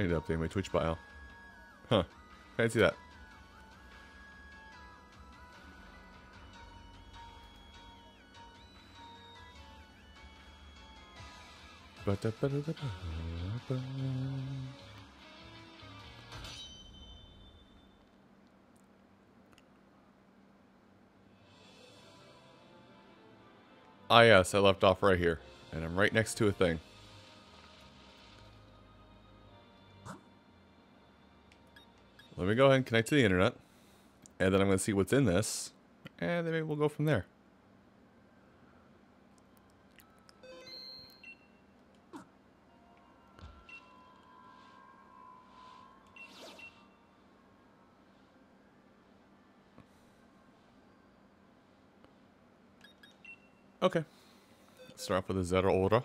I need to update my Twitch bio. Huh. Fancy that. Ah yes, I left off right here. And I'm right next to a thing. Let me go ahead and connect to the internet. And then I'm going to see what's in this. And then maybe we'll go from there. Okay. Start off with a Zeraora.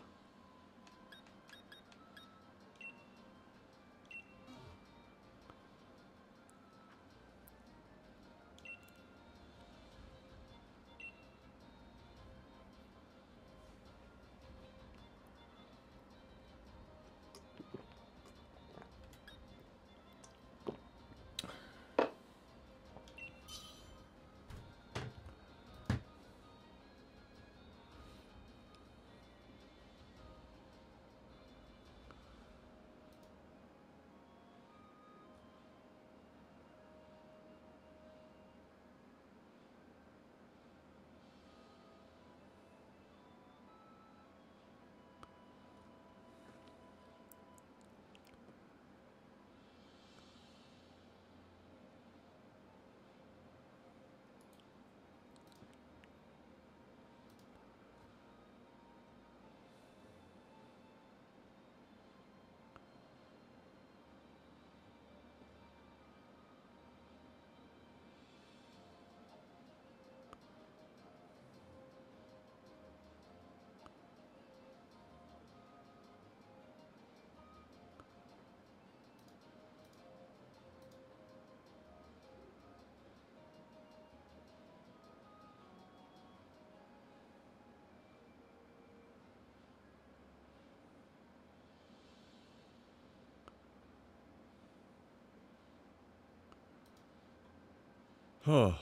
All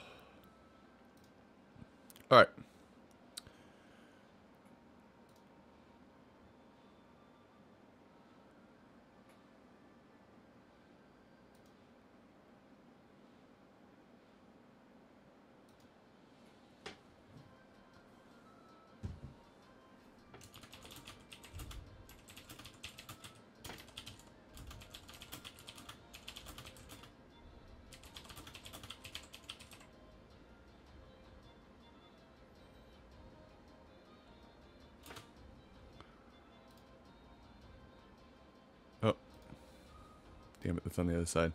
right. Damn it, that's on the other side.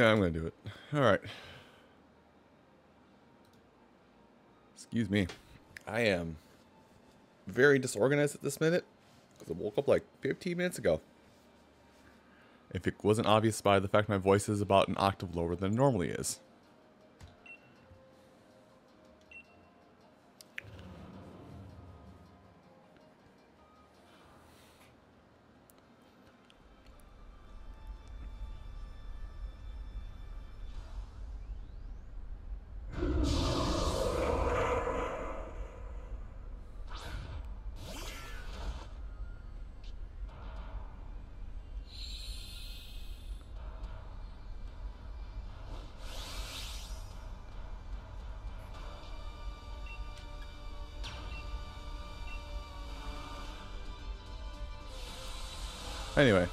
Yeah, I'm gonna do it. All right. Excuse me. I am very disorganized at this minute because I woke up like 15 minutes ago. If it wasn't obvious by the fact my voice is about an octave lower than it normally is. Anyway.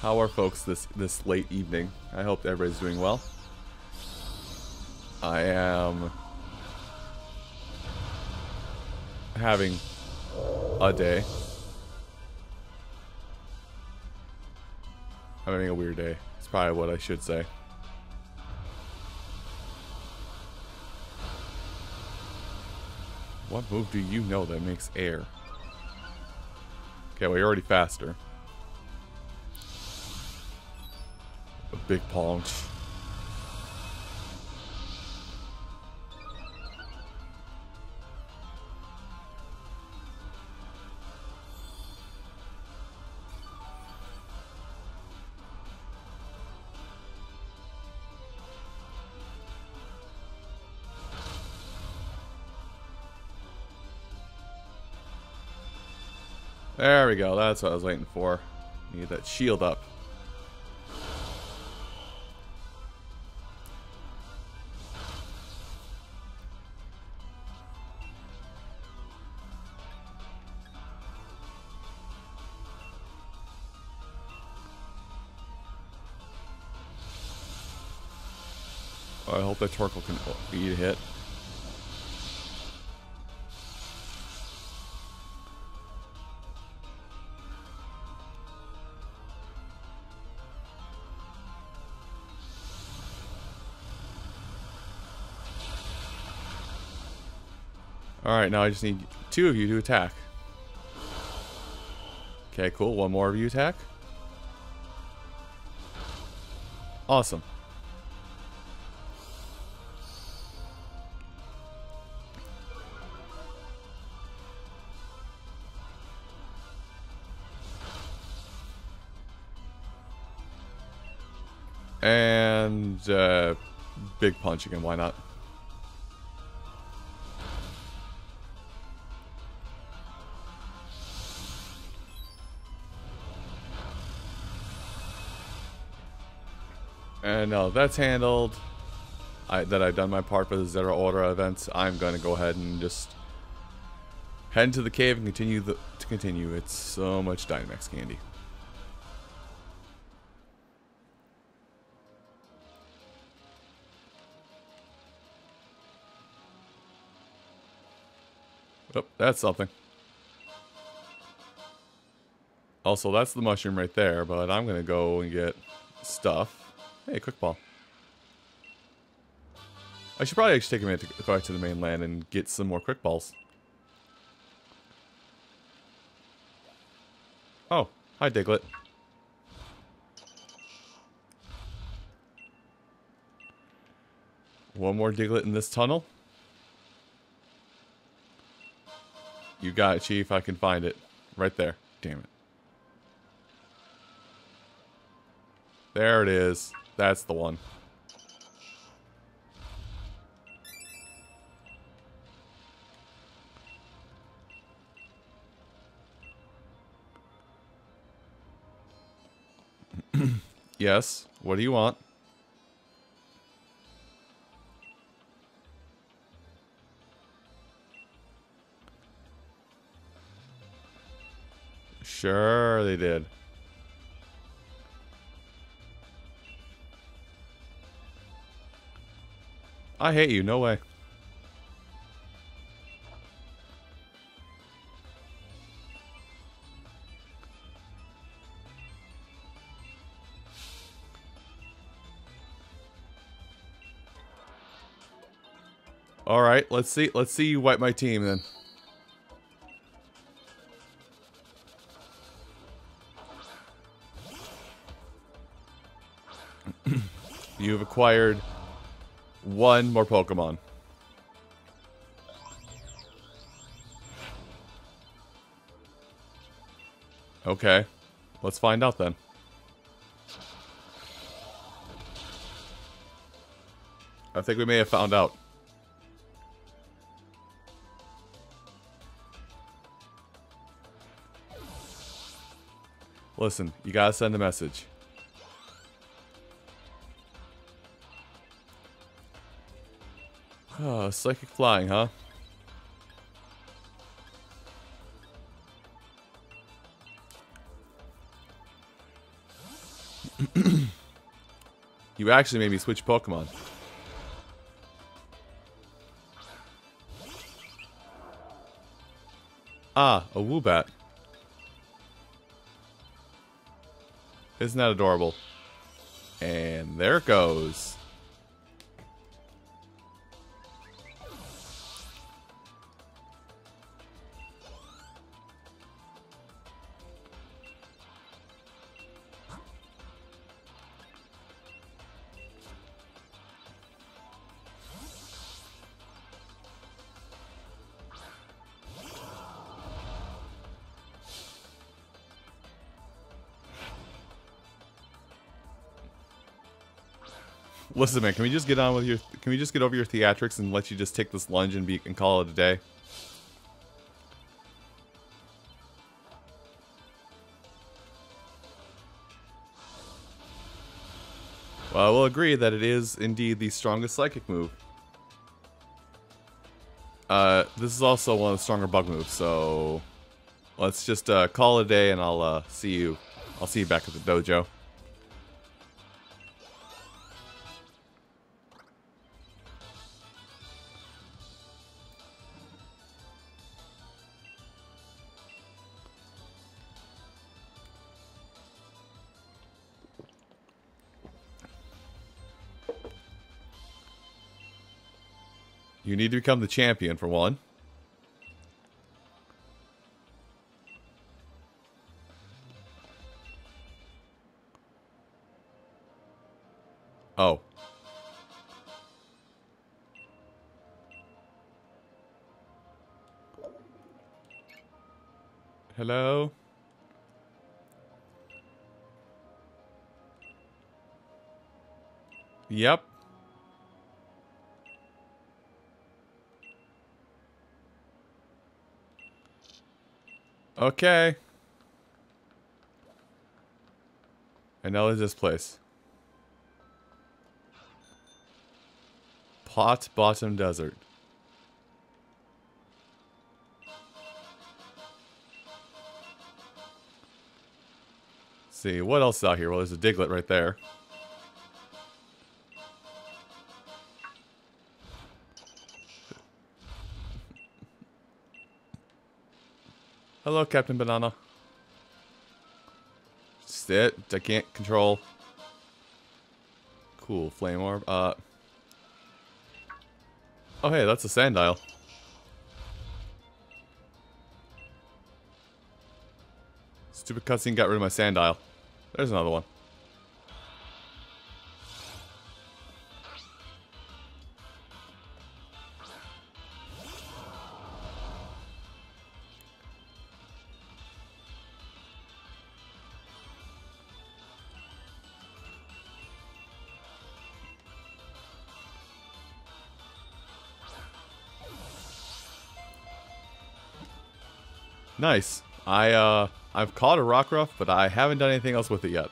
How are folks this this late evening? I hope everybody's doing well. I am having a day. I'm having a weird day. It's probably what I should say. What move do you know that makes air? Okay, well, you're already faster. A big punch. There we go. That's what I was waiting for. Need that shield up. Oh, I hope that Torkoal can a hit. Alright, now I just need two of you to attack. Okay, cool. One more of you attack. Awesome. And uh, big punch again, why not? Now that's handled. I, that I've done my part for the Zeraora events. I'm going to go ahead and just head into the cave and continue the, to continue. It's so much Dynamax candy. Oh, that's something. Also, that's the mushroom right there, but I'm going to go and get stuff. Hey, quick ball. I should probably actually take a minute to go back to the mainland and get some more quick balls. Oh, hi Diglett. One more Diglett in this tunnel. You got it, Chief. I can find it. Right there. Damn it. There it is. That's the one. yes. What do you want? Sure, they did. I hate you. No way. All right, let's see. Let's see you wipe my team then. You've acquired one more Pokemon. Okay. Let's find out then. I think we may have found out. Listen, you gotta send a message. Oh, psychic flying, huh? you actually made me switch Pokemon. Ah, a Woobat. Isn't that adorable? And there it goes. Listen, man, can we just get on with your... Can we just get over your theatrics and let you just take this lunge and, be, and call it a day? Well, I will agree that it is indeed the strongest psychic move. Uh, this is also one of the stronger bug moves, so... Let's just uh, call it a day and I'll uh, see you. I'll see you back at the dojo. Become the champion, for one. Okay. And now is this place. Pot Bottom Desert. see, what else is out here? Well, there's a Diglett right there. Hello, Captain Banana. Sit. I can't control. Cool, flame orb. Uh. Oh, hey, that's a Sandile. Stupid cutscene got rid of my Sandile. There's another one. Nice. I, uh, I've caught a Rockruff, but I haven't done anything else with it yet.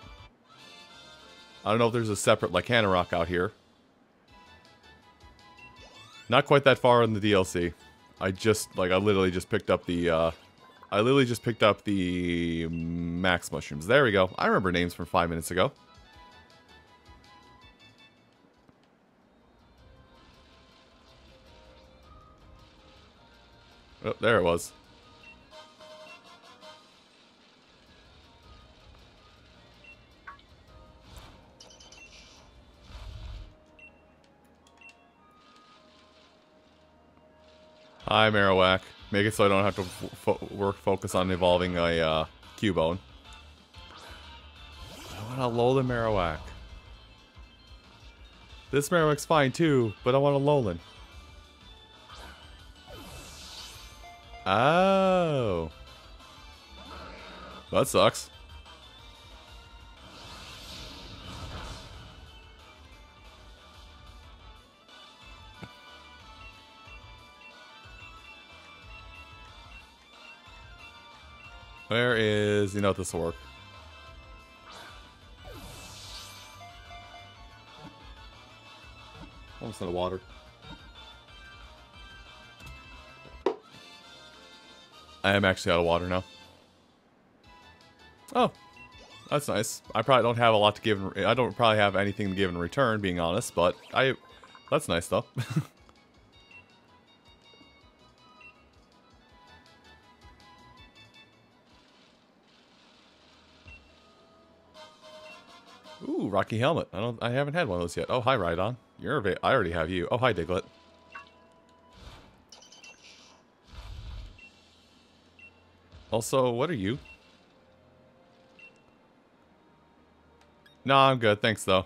I don't know if there's a separate Lycanroc out here. Not quite that far in the DLC. I just, like, I literally just picked up the, uh, I literally just picked up the max mushrooms. There we go. I remember names from five minutes ago. Oh, there it was. Hi, Marowak. Make it so I don't have to work focus on evolving a uh, Cubone. I want a Alolan Marowak. This Marowak's fine too, but I want a Alolan. Oh. That sucks. Where is... You know this will work. Almost out of water. I am actually out of water now. Oh, that's nice. I probably don't have a lot to give. In, I don't probably have anything to give in return, being honest. But I, that's nice though. Rocky Helmet. I don't. I haven't had one of those yet. Oh, hi, Rhydon. You're. A, I already have you. Oh, hi, Diglett. Also, what are you? No, I'm good. Thanks, though.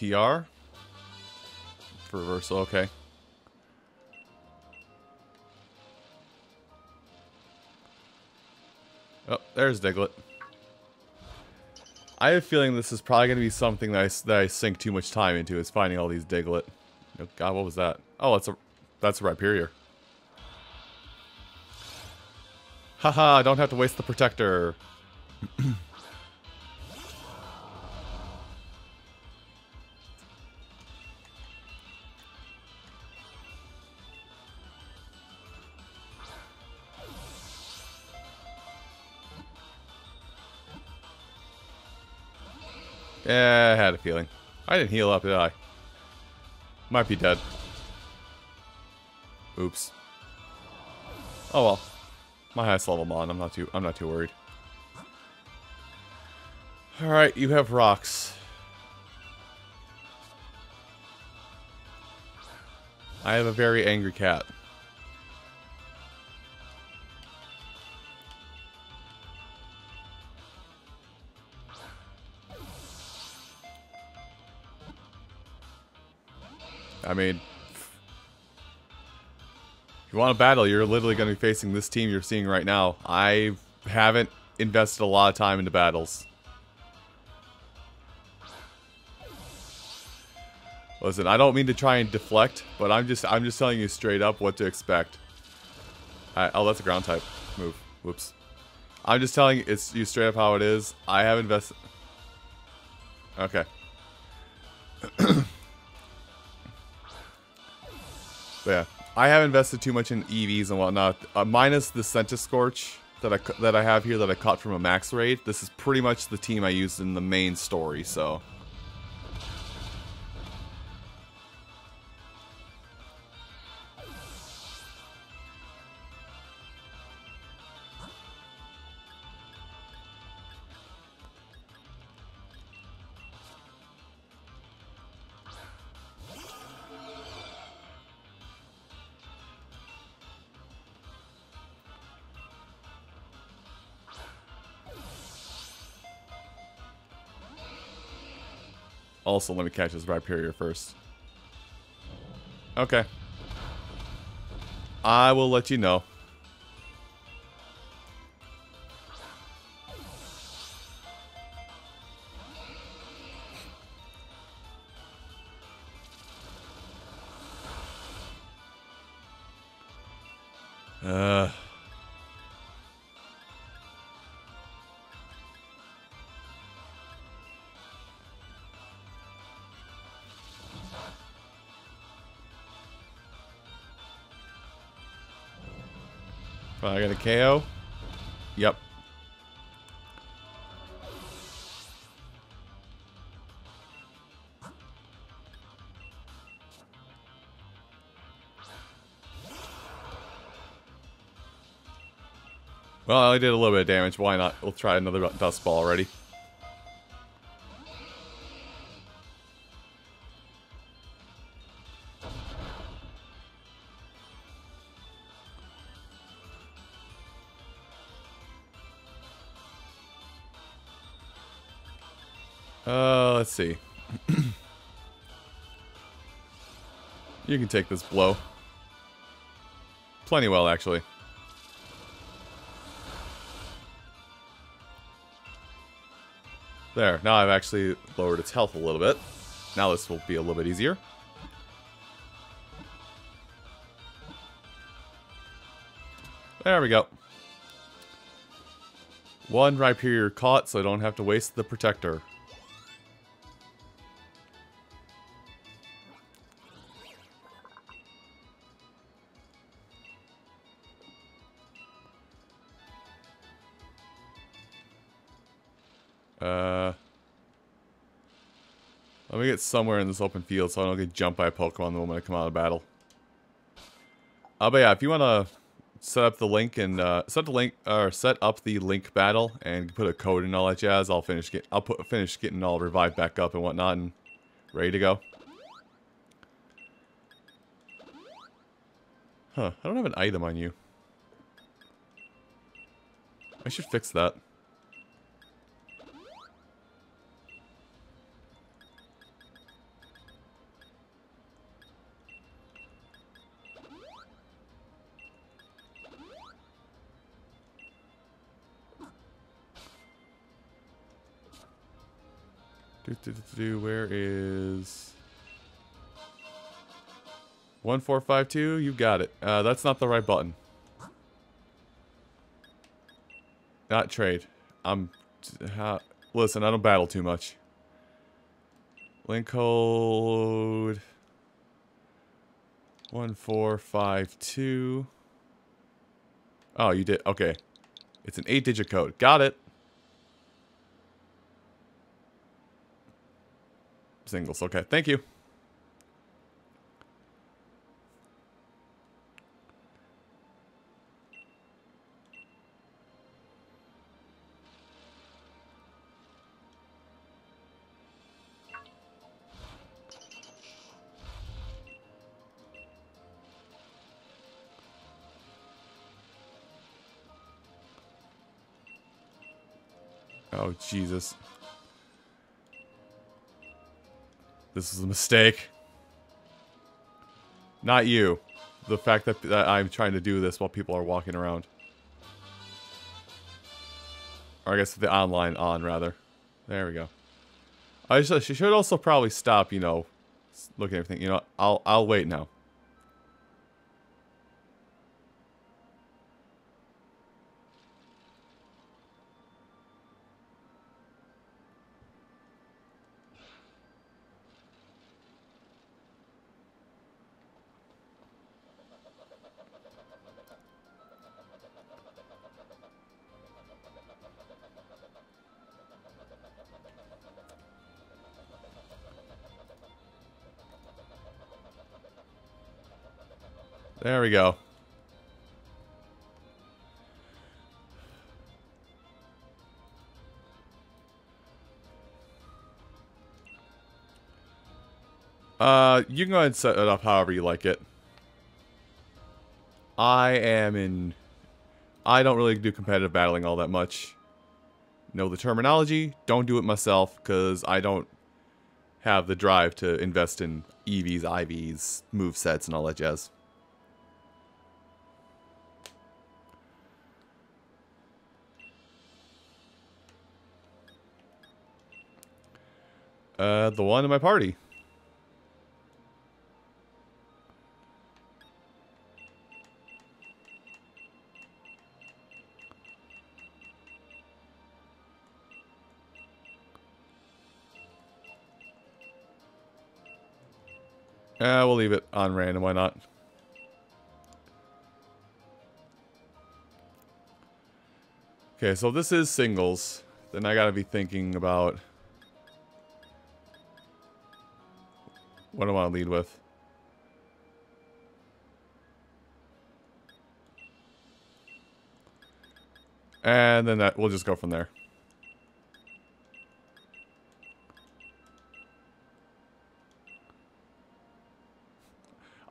TR. For reversal, okay. Oh, there's Diglett. I have a feeling this is probably going to be something that I, that I sink too much time into, is finding all these Diglett. Oh, God, what was that? Oh, that's a, that's a Rhyperior. Haha, I don't have to waste the Protector. Yeah, I had a feeling. I didn't heal up, did I? Might be dead. Oops. Oh well. My highest level mon, I'm not too I'm not too worried. Alright, you have rocks. I have a very angry cat. I mean, if you want to battle, you're literally going to be facing this team you're seeing right now. I haven't invested a lot of time into battles. Listen, I don't mean to try and deflect, but I'm just I'm just telling you straight up what to expect. Oh, that's a ground type move. Whoops. I'm just telling it's you straight up how it is. I have invested. Okay. But yeah, I have invested too much in EVs and whatnot. Uh, minus the Centiskorch that I that I have here that I caught from a max raid. This is pretty much the team I used in the main story. So. Also, let me catch this Rhyperior first. Okay. I will let you know. Well, I did a little bit of damage. Why not? We'll try another Dusk Ball already. Uh, let's see. you can take this blow. Plenty well, actually. There, now I've actually lowered its health a little bit. Now this will be a little bit easier. There we go. One Rhyperior caught, so I don't have to waste the Protector. Somewhere in this open field so I don't get jumped by a Pokemon the moment I come out of battle. Uh, but yeah, if you want to set up the link and uh, set the link or set up the link battle and put a code and all that jazz, I'll finish get I'll put finish getting all revived back up and whatnot and ready to go. Huh, I don't have an item on you. I should fix that. Do, where is... 1452? You got it. Uh, that's not the right button. Not trade. I'm... Uh, listen, I don't battle too much. Link code... 1452... Oh, you did. Okay. It's an 8-digit code. Got it. Singles. Okay, thank you. Oh, Jesus. This is a mistake. Not you. The fact that, that I'm trying to do this while people are walking around. Or I guess the online on, rather. There we go. I should, she should also probably stop, you know, looking at everything. You know, I'll, I'll wait now. We go. Uh, you can go ahead and set it up however you like it. I am in... I don't really do competitive battling all that much. Know the terminology, don't do it myself, because I don't have the drive to invest in EVs, IVs, move sets, and all that jazz. Uh, the one in my party. Yeah, we'll leave it on random, why not? Okay, so this is singles. Then I gotta be thinking about What do I want to lead with? And then that we'll just go from there.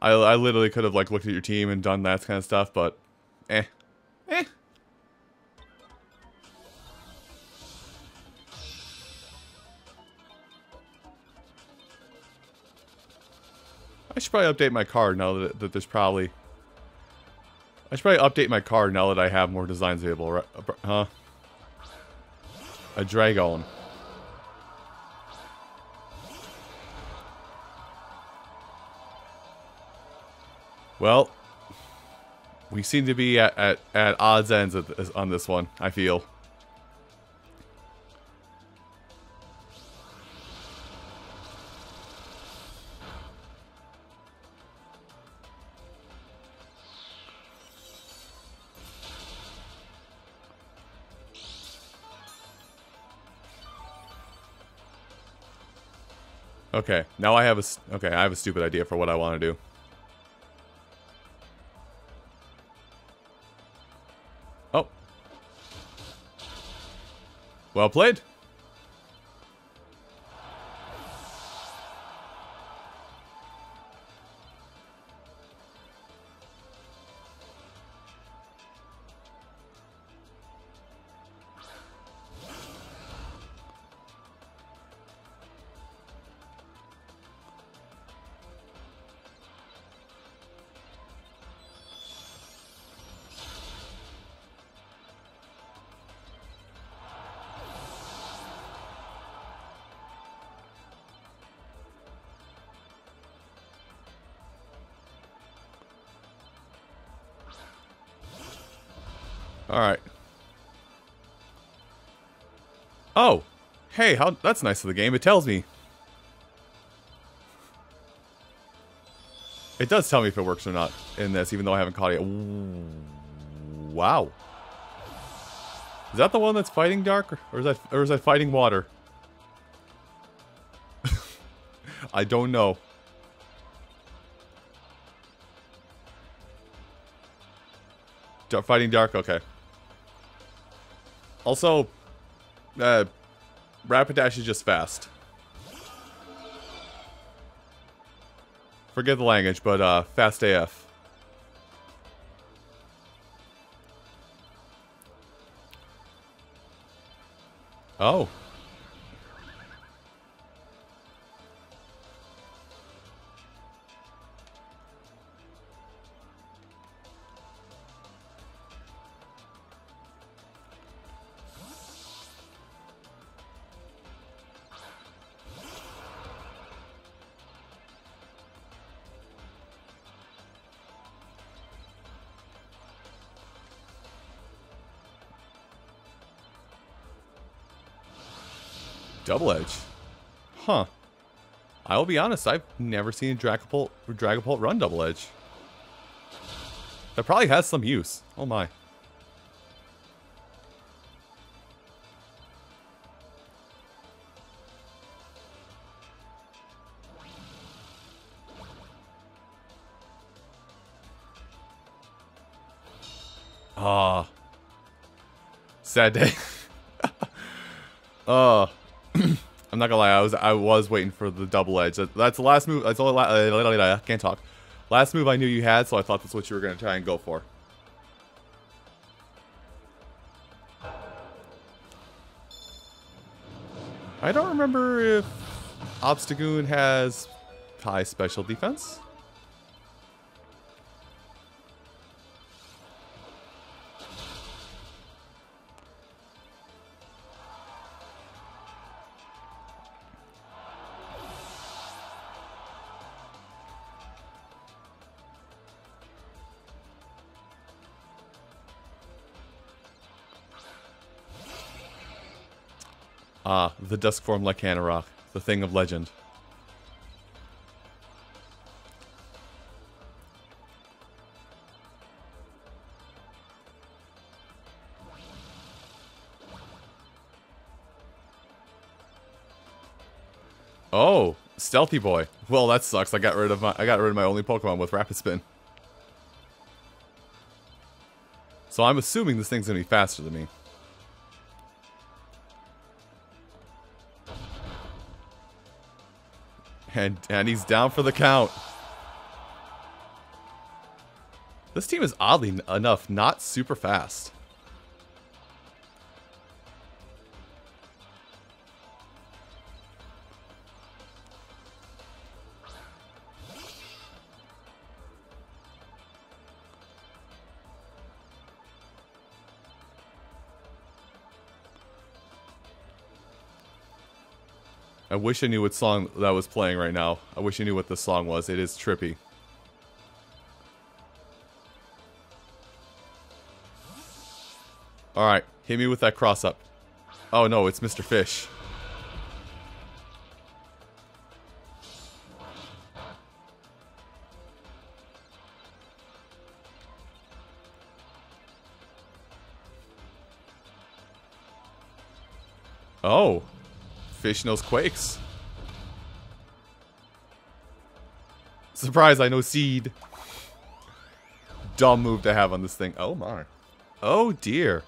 I, I literally could have like looked at your team and done that kind of stuff, but eh. Eh. I should probably update my card now that, that there's probably... I should probably update my card now that I have more designs available, right? Huh? A Dragon. Well, we seem to be at, at, at odds ends at on this one, I feel. Okay, now I have a... Okay, I have a stupid idea for what I want to do. Oh. Well played. Hey, how that's nice of the game. It tells me. It does tell me if it works or not in this, even though I haven't caught it. Wow. Is that the one that's fighting dark, or is that or is that fighting water? I don't know. Fighting dark, okay. Also, uh, Rapidash is just fast. Forget the language, but uh, fast AF. Oh. Double Edge. Huh. I will be honest, I've never seen Dragapult, Dragapult run Double Edge. That probably has some use. Oh my. Ah. Sad day. uh I'm not gonna lie, I was I was waiting for the double edge. That's the last move. That's all. I uh, can't talk. Last move I knew you had, so I thought that's what you were gonna try and go for. I don't remember if Obstagoon has high special defense. The dusk form Lycanroc, the thing of legend. Oh, stealthy boy. Well, that sucks. I got rid of my I got rid of my only Pokemon with Rapid Spin. So I'm assuming this thing's gonna be faster than me. And, he's down for the count. This team is oddly enough not super fast. Wish I knew what song that was playing right now. I wish I knew what the song was. It is trippy. Alright, hit me with that cross up. Oh no, it's Mr. Fish. Oh. Fish knows Quakes. Surprise, I know Seed. Dumb move to have on this thing. Oh my. Oh dear.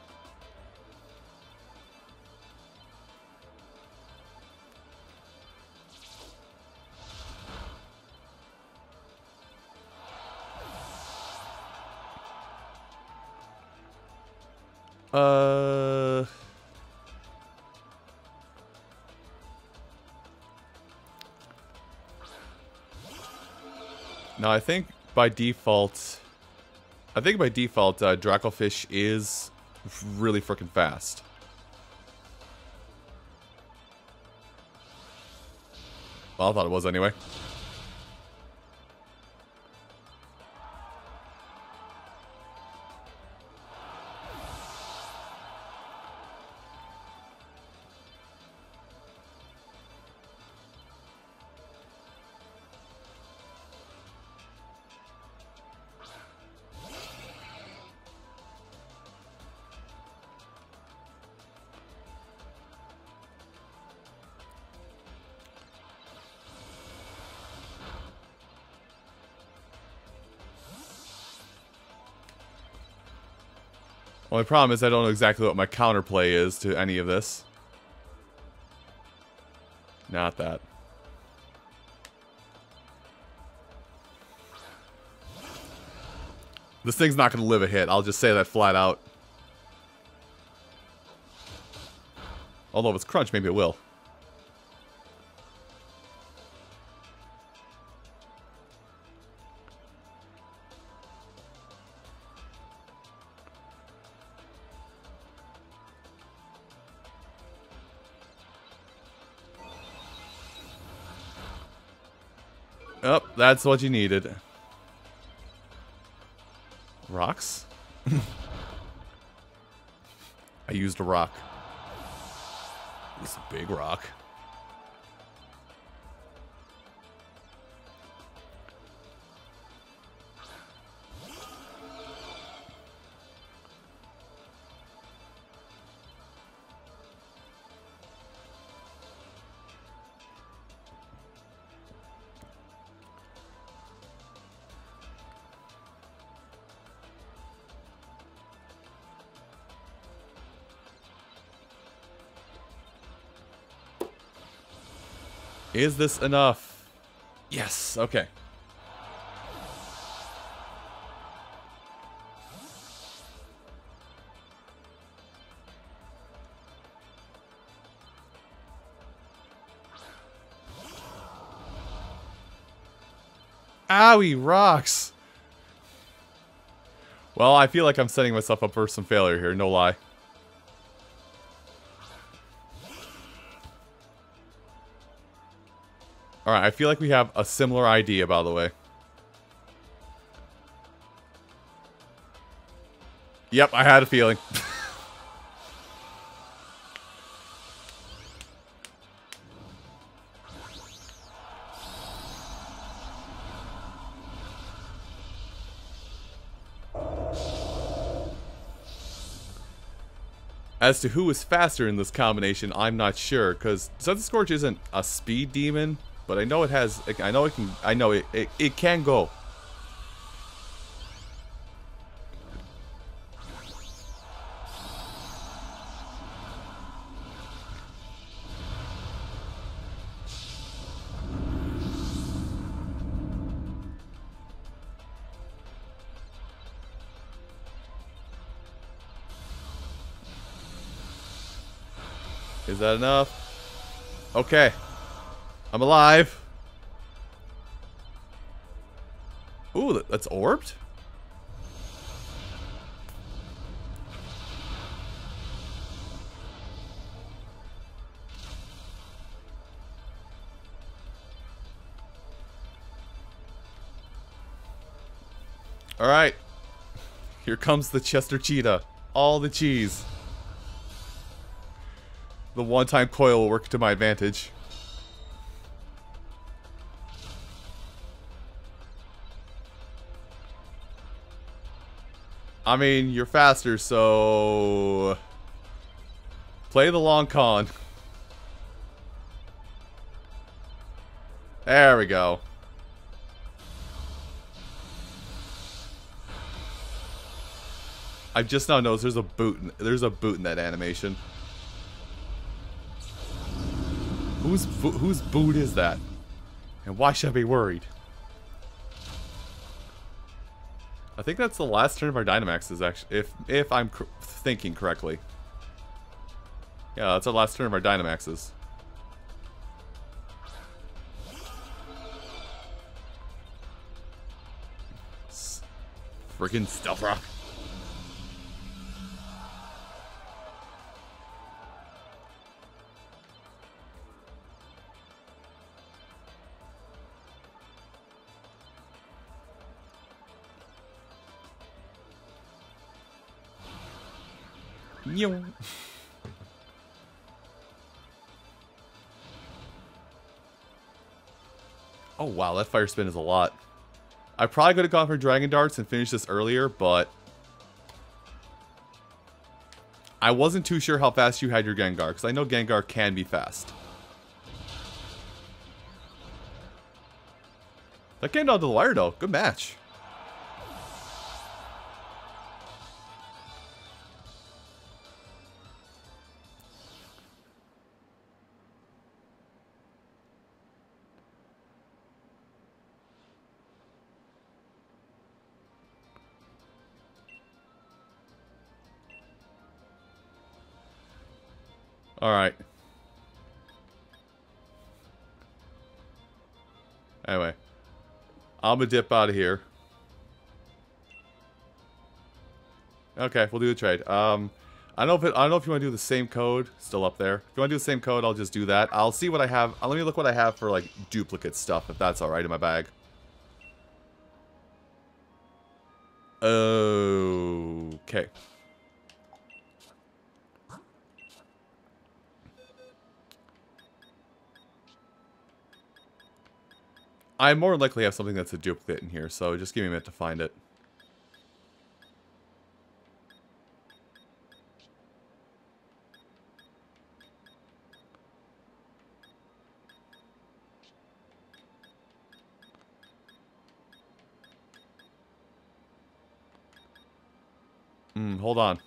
Think by default... I think by default, uh, Dracovish is really freaking fast. Well, I thought it was anyway. Only problem is I don't know exactly what my counterplay is to any of this. Not that. This thing's not going to live a hit. I'll just say that flat out. Although if it's crunch, maybe it will. That's what you needed. Rocks? I used a rock. It's a big rock. Is this enough? Yes, okay. Owie, rocks! Well, I feel like I'm setting myself up for some failure here, no lie. Alright, I feel like we have a similar idea, by the way. Yep, I had a feeling. As to who is faster in this combination, I'm not sure, because Sunset Scorch isn't a speed demon, but I know it has. I know it can. I know it. It, it can go. Is that enough? Okay. I'm alive. Ooh, that's orbed? Alright. Here comes the Chester Cheetah. All the cheese. The one-time coil will work to my advantage. I mean, you're faster, so... Play the long con. There we go. I just now noticed there's a boot in, there's a boot in that animation. Whose whose boot is that? And why should I be worried? I think that's the last turn of our Dynamaxes, actually, if if I'm thinking correctly. Yeah, that's the last turn of our Dynamaxes. Freaking Stealth Rock. Oh wow, that fire spin is a lot. I probably could have gone for Dragon Darts and finished this earlier, but... I wasn't too sure how fast you had your Gengar, because I know Gengar can be fast. That came down to the wire, though. Good match. Alright. Anyway. I'm gonna dip out of here. Okay, we'll do the trade. Um, I don't know if it, I don't know if you want to do the same code. Still up there. If you want to do the same code, I'll just do that. I'll see what I have. Uh, let me look what I have for like duplicate stuff, if that's all right in my bag. Okay. I more likely have something that's a duplicate in here, so just give me a minute to find it. Hmm, hold on.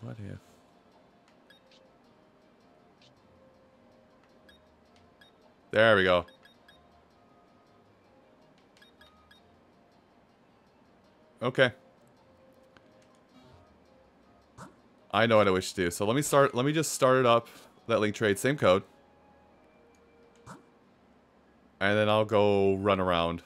What if... There we go. Okay. I know what I wish to do. So let me start, let me just start it up, that link trade, same code. And then I'll go run around.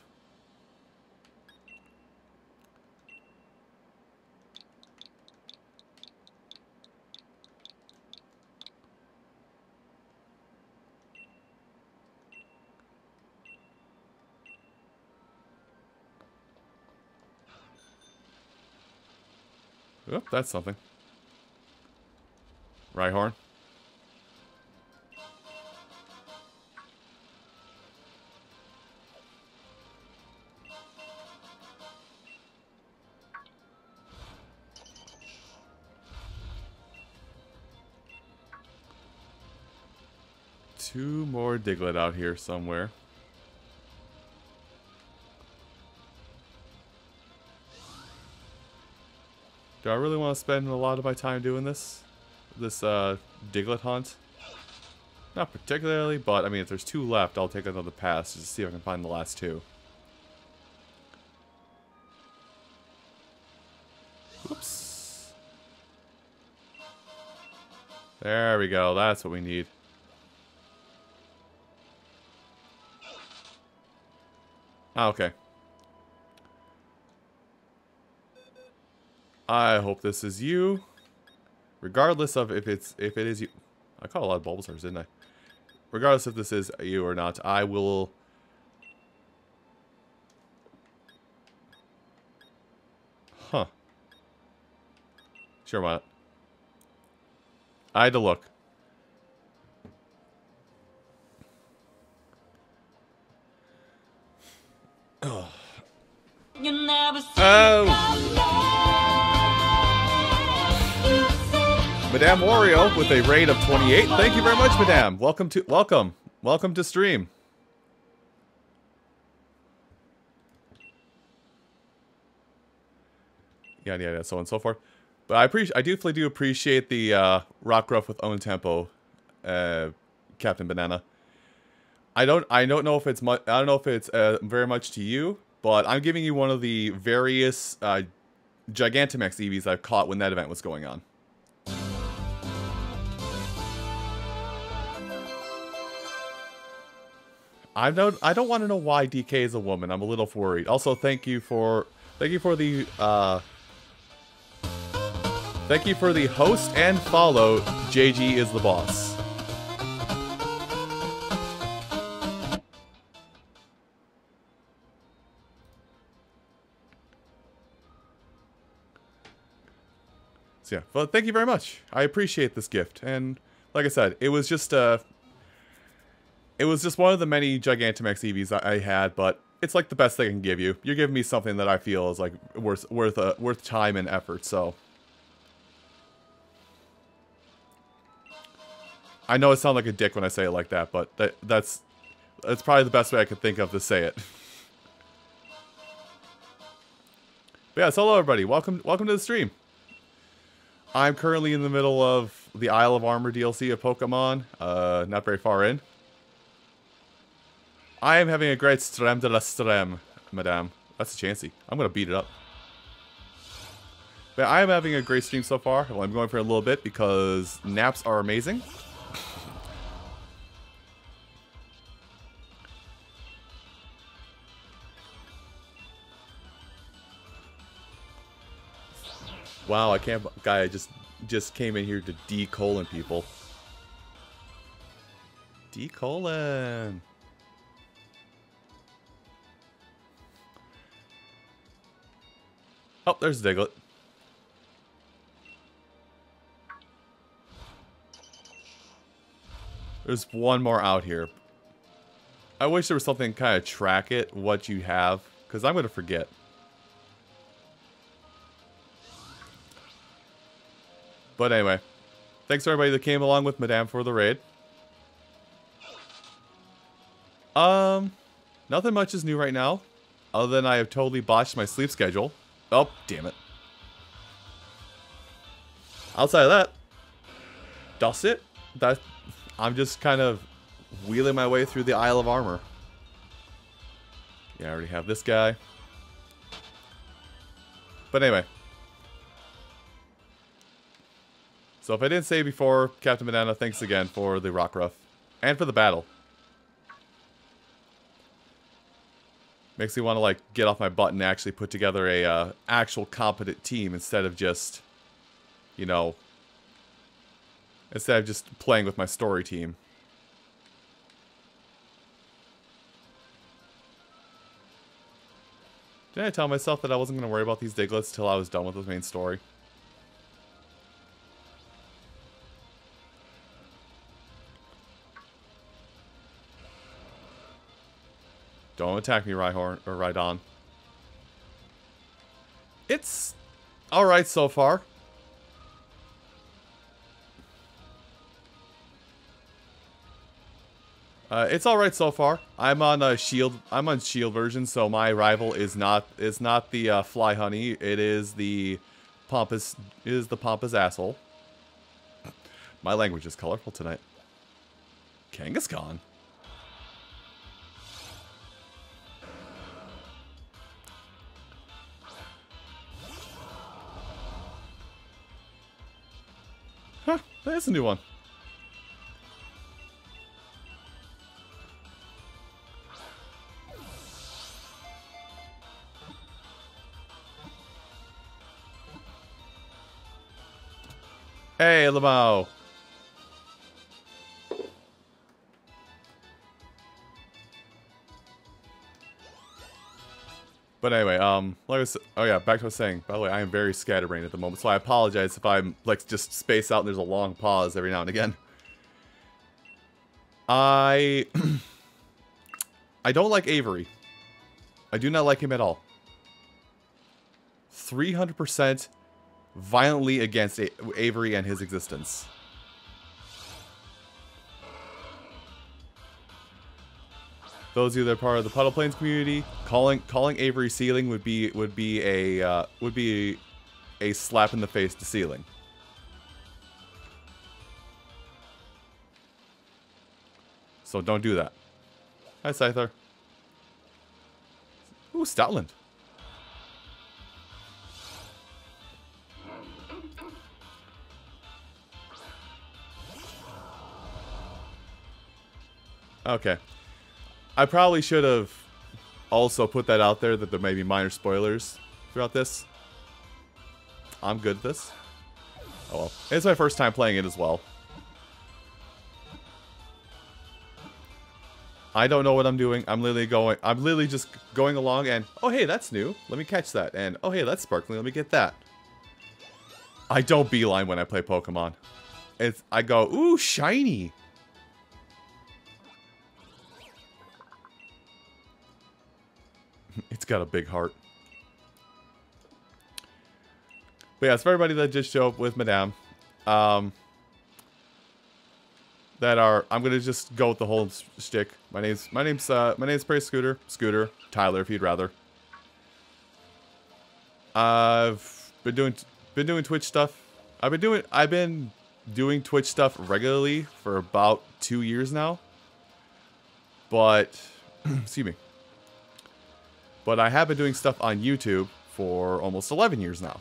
Oh, that's something. Rhyhorn. Two more Diglett out here somewhere. Do I really want to spend a lot of my time doing this? This, uh, Diglett hunt? Not particularly, but, I mean, if there's two left, I'll take another pass just to see if I can find the last two. Oops. There we go. That's what we need. Ah, okay. I hope this is you. Regardless of if it's if it is you. I caught a lot of Bulbasaurs, didn't I? Regardless if this is you or not, I will... Huh. Sure, why not? I had to look. Oh. Oh. Madame Wario with a rate of 28. Thank you very much, Madame. Welcome to welcome. Welcome to stream. Yeah, yeah, yeah, so on and so forth. But I appreciate, I definitely do appreciate the uh, Rockruff with own tempo, uh, Captain Banana. I don't, I don't know if it's much, I don't know if it's uh, very much to you, but I'm giving you one of the various uh, Gigantamax Eevees I've caught when that event was going on. I don't I don't want to know why DK is a woman. I'm a little worried. Also, thank you for thank you for the uh Thank you for the host and follow. JG is the boss. So yeah, well, thank you very much. I appreciate this gift. And like I said, it was just uh it was just one of the many Gigantamax Eevees I had, but it's like the best they can give you. You're giving me something that I feel is like worth worth uh, worth time and effort. So I know it sounds like a dick when I say it like that, but that that's that's probably the best way I could think of to say it. but yeah, hello everybody. Welcome welcome to the stream. I'm currently in the middle of the Isle of Armor DLC of Pokemon. Uh, not very far in. I am having a great strem de la strem, madame. That's a chancy. I'm going to beat it up. But I am having a great stream so far. Well, I'm going for a little bit because naps are amazing. wow, I can't... Guy I just just came in here to D-colon people. D-colon. Oh, there's Diglett. There's one more out here. I wish there was something kind of track it, what you have, because I'm going to forget. But anyway, thanks everybody that came along with Madame for the raid. Um, nothing much is new right now, other than I have totally botched my sleep schedule. Oh, damn it. Outside of that, that's it. That I'm just kind of wheeling my way through the Isle of Armor. Yeah, I already have this guy. But anyway. So if I didn't say before, Captain Banana, thanks again for the Rockruff. And for the battle. Makes me want to like get off my butt and actually put together a uh, actual competent team instead of just, you know, instead of just playing with my story team. Did I tell myself that I wasn't going to worry about these Digletts till I was done with the main story? Don't attack me, Rhyhorn, or Rhydon. It's alright so far. Uh, it's all right so far. I'm on a shield. I'm on shield version, so my rival is not is not the uh, fly honey. It is the pompous is the pompous asshole. My language is colorful tonight. Kangaskhan. There's a new one. Hey, Lamau. But anyway, um, like I was, oh yeah, back to what I was saying. By the way, I am very scatterbrained at the moment, so I apologize if I'm, like, just space out and there's a long pause every now and again. I... I don't like Avery. I do not like him at all. 300% violently against A Avery and his existence. Those of you that are part of the Puddle Plains community, calling calling Avery Ceiling would be would be a uh, would be a slap in the face to ceiling. So don't do that. Hi, Scyther. Ooh, Stoutland. Okay. I probably should have also put that out there that there may be minor spoilers throughout this. I'm good at this. Oh well. It's my first time playing it as well. I don't know what I'm doing. I'm literally going, I'm literally just going along and, oh hey, that's new. Let me catch that. And, oh hey, that's sparkling. Let me get that. I don't beeline when I play Pokemon. It's, I go, ooh, shiny. it's got a big heart. But yeah, it's for everybody that just showed up with Madame. Um, that are I'm gonna just go with the whole stick. My name's my name's uh my name's Praised Scooter. Scooter. Tyler if you'd rather. I've been doing been doing Twitch stuff. I've been doing I've been doing Twitch stuff regularly for about two years now. But excuse me. But I have been doing stuff on YouTube for almost 11 years now.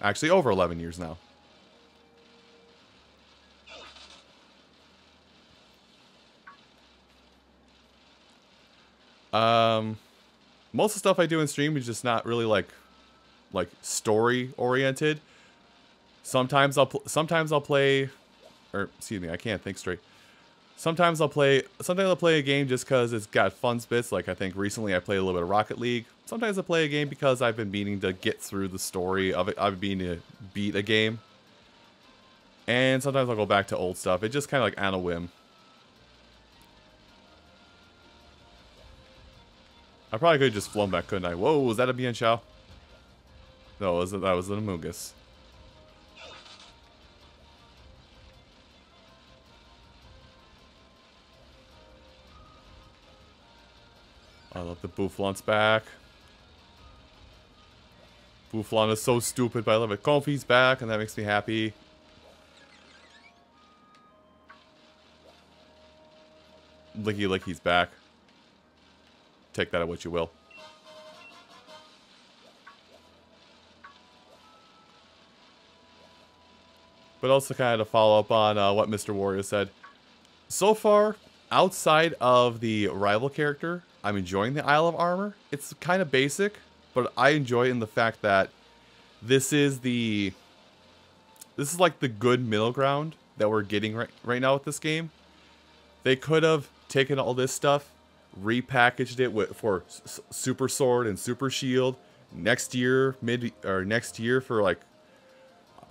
Actually, over 11 years now. Um, most of the stuff I do in stream is just not really like, like story oriented. Sometimes I'll sometimes I'll play, or excuse me, I can't think straight. Sometimes I'll play, sometimes I'll play a game just because it's got fun bits. Like I think recently I played a little bit of Rocket League. Sometimes I play a game because I've been meaning to get through the story of it. I've been to beat a game. And sometimes I'll go back to old stuff. It just kind of like on a whim. I probably could have just flown back, couldn't I? Whoa, was that a Mienshao? No, was that was an Amoonguss. I love the Bouffalant's back. Bouffalant is so stupid, but I love it. Comfey's back, and that makes me happy. Lickilicky's back. Take that at what you will. But also kind of to follow up on uh, what Mr. Warrior said. So far, outside of the rival character, I'm enjoying the Isle of Armor. It's kind of basic, but I enjoy in the fact that this is the this is like the good middle ground that we're getting right right now with this game. They could have taken all this stuff, repackaged it with for Super Sword and Super Shield next year mid or next year for like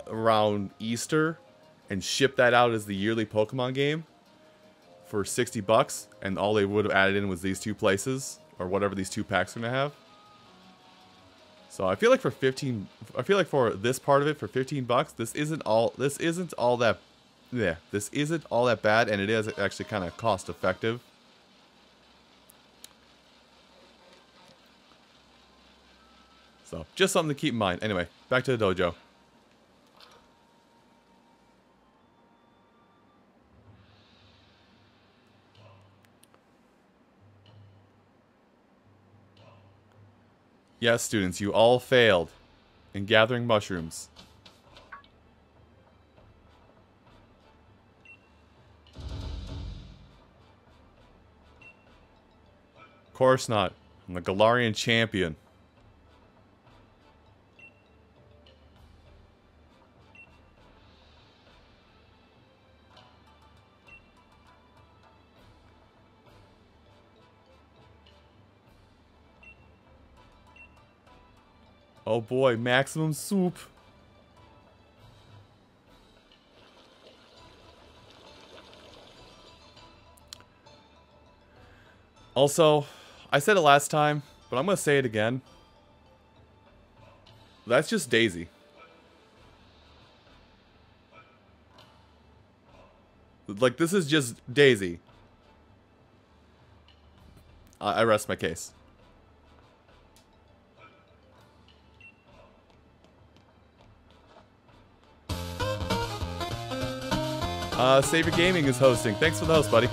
around Easter and ship that out as the yearly Pokemon game for 60 bucks and all they would have added in was these two places or whatever these two packs are going to have. So I feel like for 15 I feel like for this part of it for 15 bucks this isn't all this isn't all that yeah, this isn't all that bad and it is actually kind of cost effective. So, just something to keep in mind. Anyway, back to the dojo. Yes, students, you all failed in gathering mushrooms. Of course not. I'm the Galarian champion. Oh boy, maximum soup. Also, I said it last time, but I'm going to say it again. That's just Daisy. Like, this is just Daisy. I, I rest my case. Uh, Savior Gaming is hosting. Thanks for the host, buddy.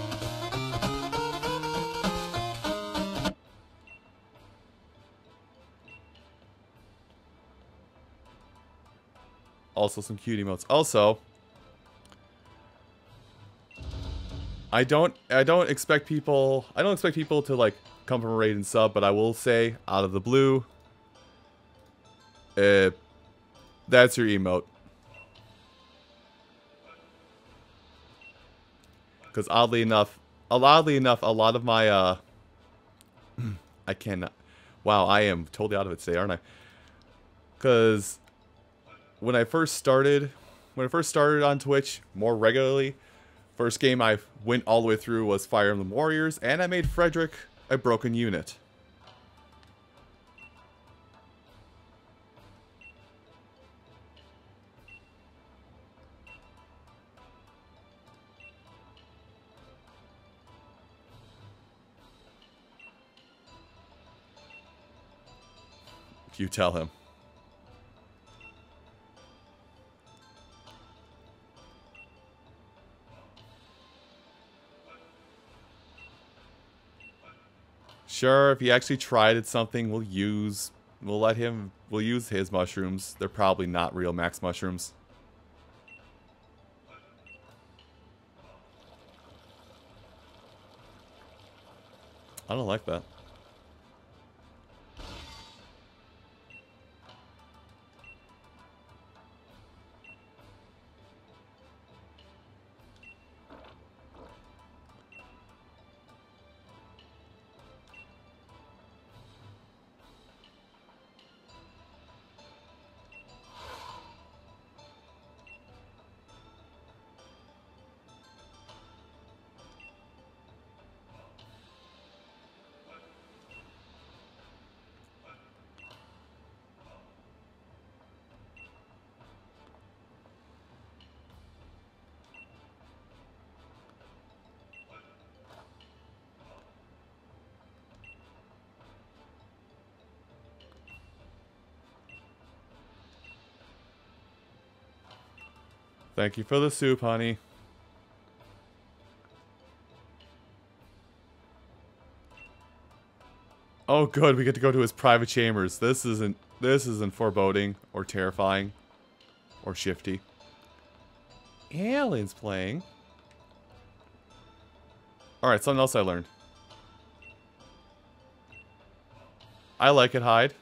Also some cute emotes. Also, I don't I don't expect people I don't expect people to like come from a raid and sub, but I will say out of the blue, uh, that's your emote. Because oddly enough, oddly enough, a lot of my, uh, I cannot, wow, I am totally out of it today, aren't I? Because when I first started, when I first started on Twitch more regularly, first game I went all the way through was Fire Emblem Warriors, and I made Frederick a broken unit. You tell him. Sure, if he actually tried at something, we'll use we'll let him we'll use his mushrooms. They're probably not real max mushrooms. I don't like that. Thank you for the soup, honey. Oh good, we get to go to his private chambers. This isn't this isn't foreboding or terrifying or shifty. Alien's playing. Alright, something else I learned. I like it, Hyde.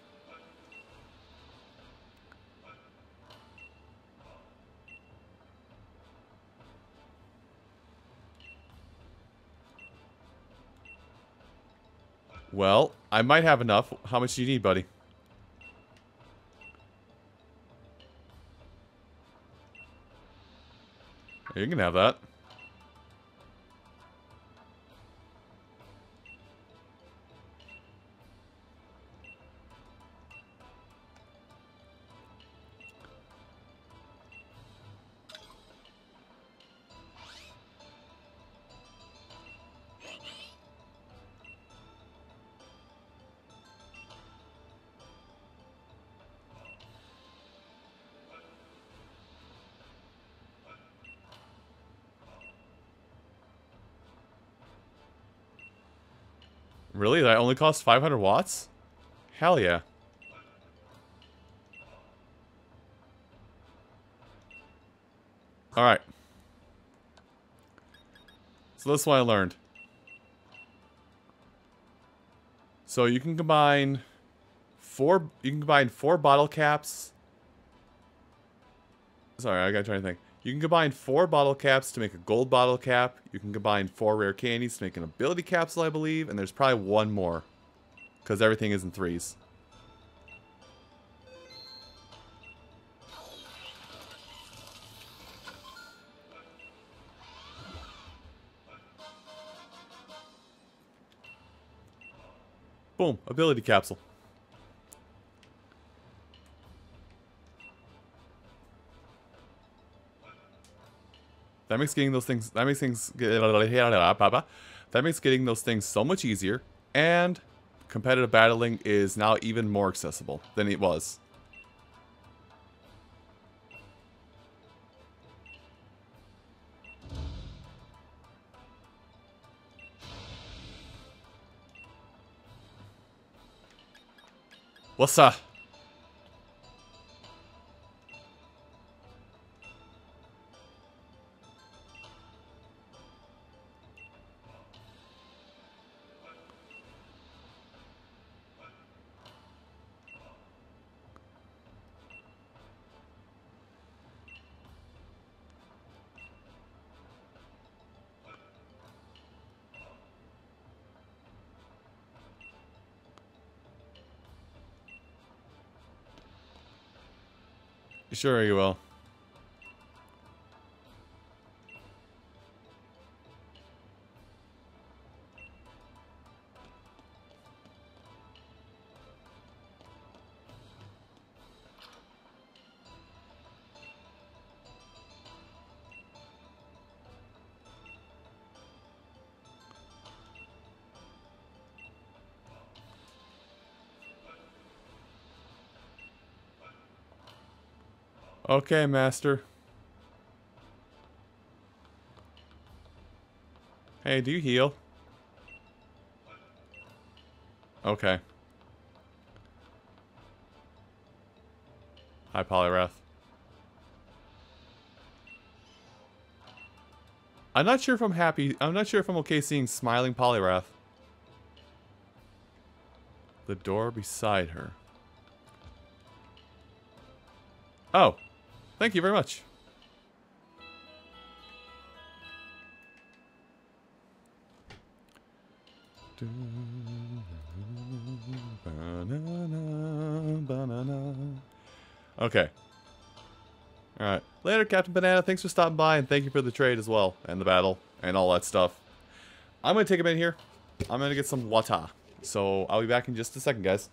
Well, I might have enough. How much do you need, buddy? You can have that. Really? That only costs 500 watts? Hell yeah. Alright. So this is what I learned. So you can combine four you can combine four bottle caps. Sorry, I gotta try to think. You can combine four bottle caps to make a gold bottle cap. You can combine four rare candies to make an ability capsule, I believe. And there's probably one more. Because everything is in threes. Boom, ability capsule. That makes getting those things that makes things that makes getting those things so much easier and competitive battling is now even more accessible than it was. What's up? Sure you will. Okay, master. Hey, do you heal? Okay. Hi, Poliwrath. I'm not sure if I'm happy. I'm not sure if I'm okay seeing smiling Poliwrath. The door beside her. Oh. Thank you very much. Okay. Alright. Later, Captain Banana. Thanks for stopping by, and thank you for the trade as well, and the battle, and all that stuff. I'm going to take a minute here. I'm going to get some water. So, I'll be back in just a second, guys.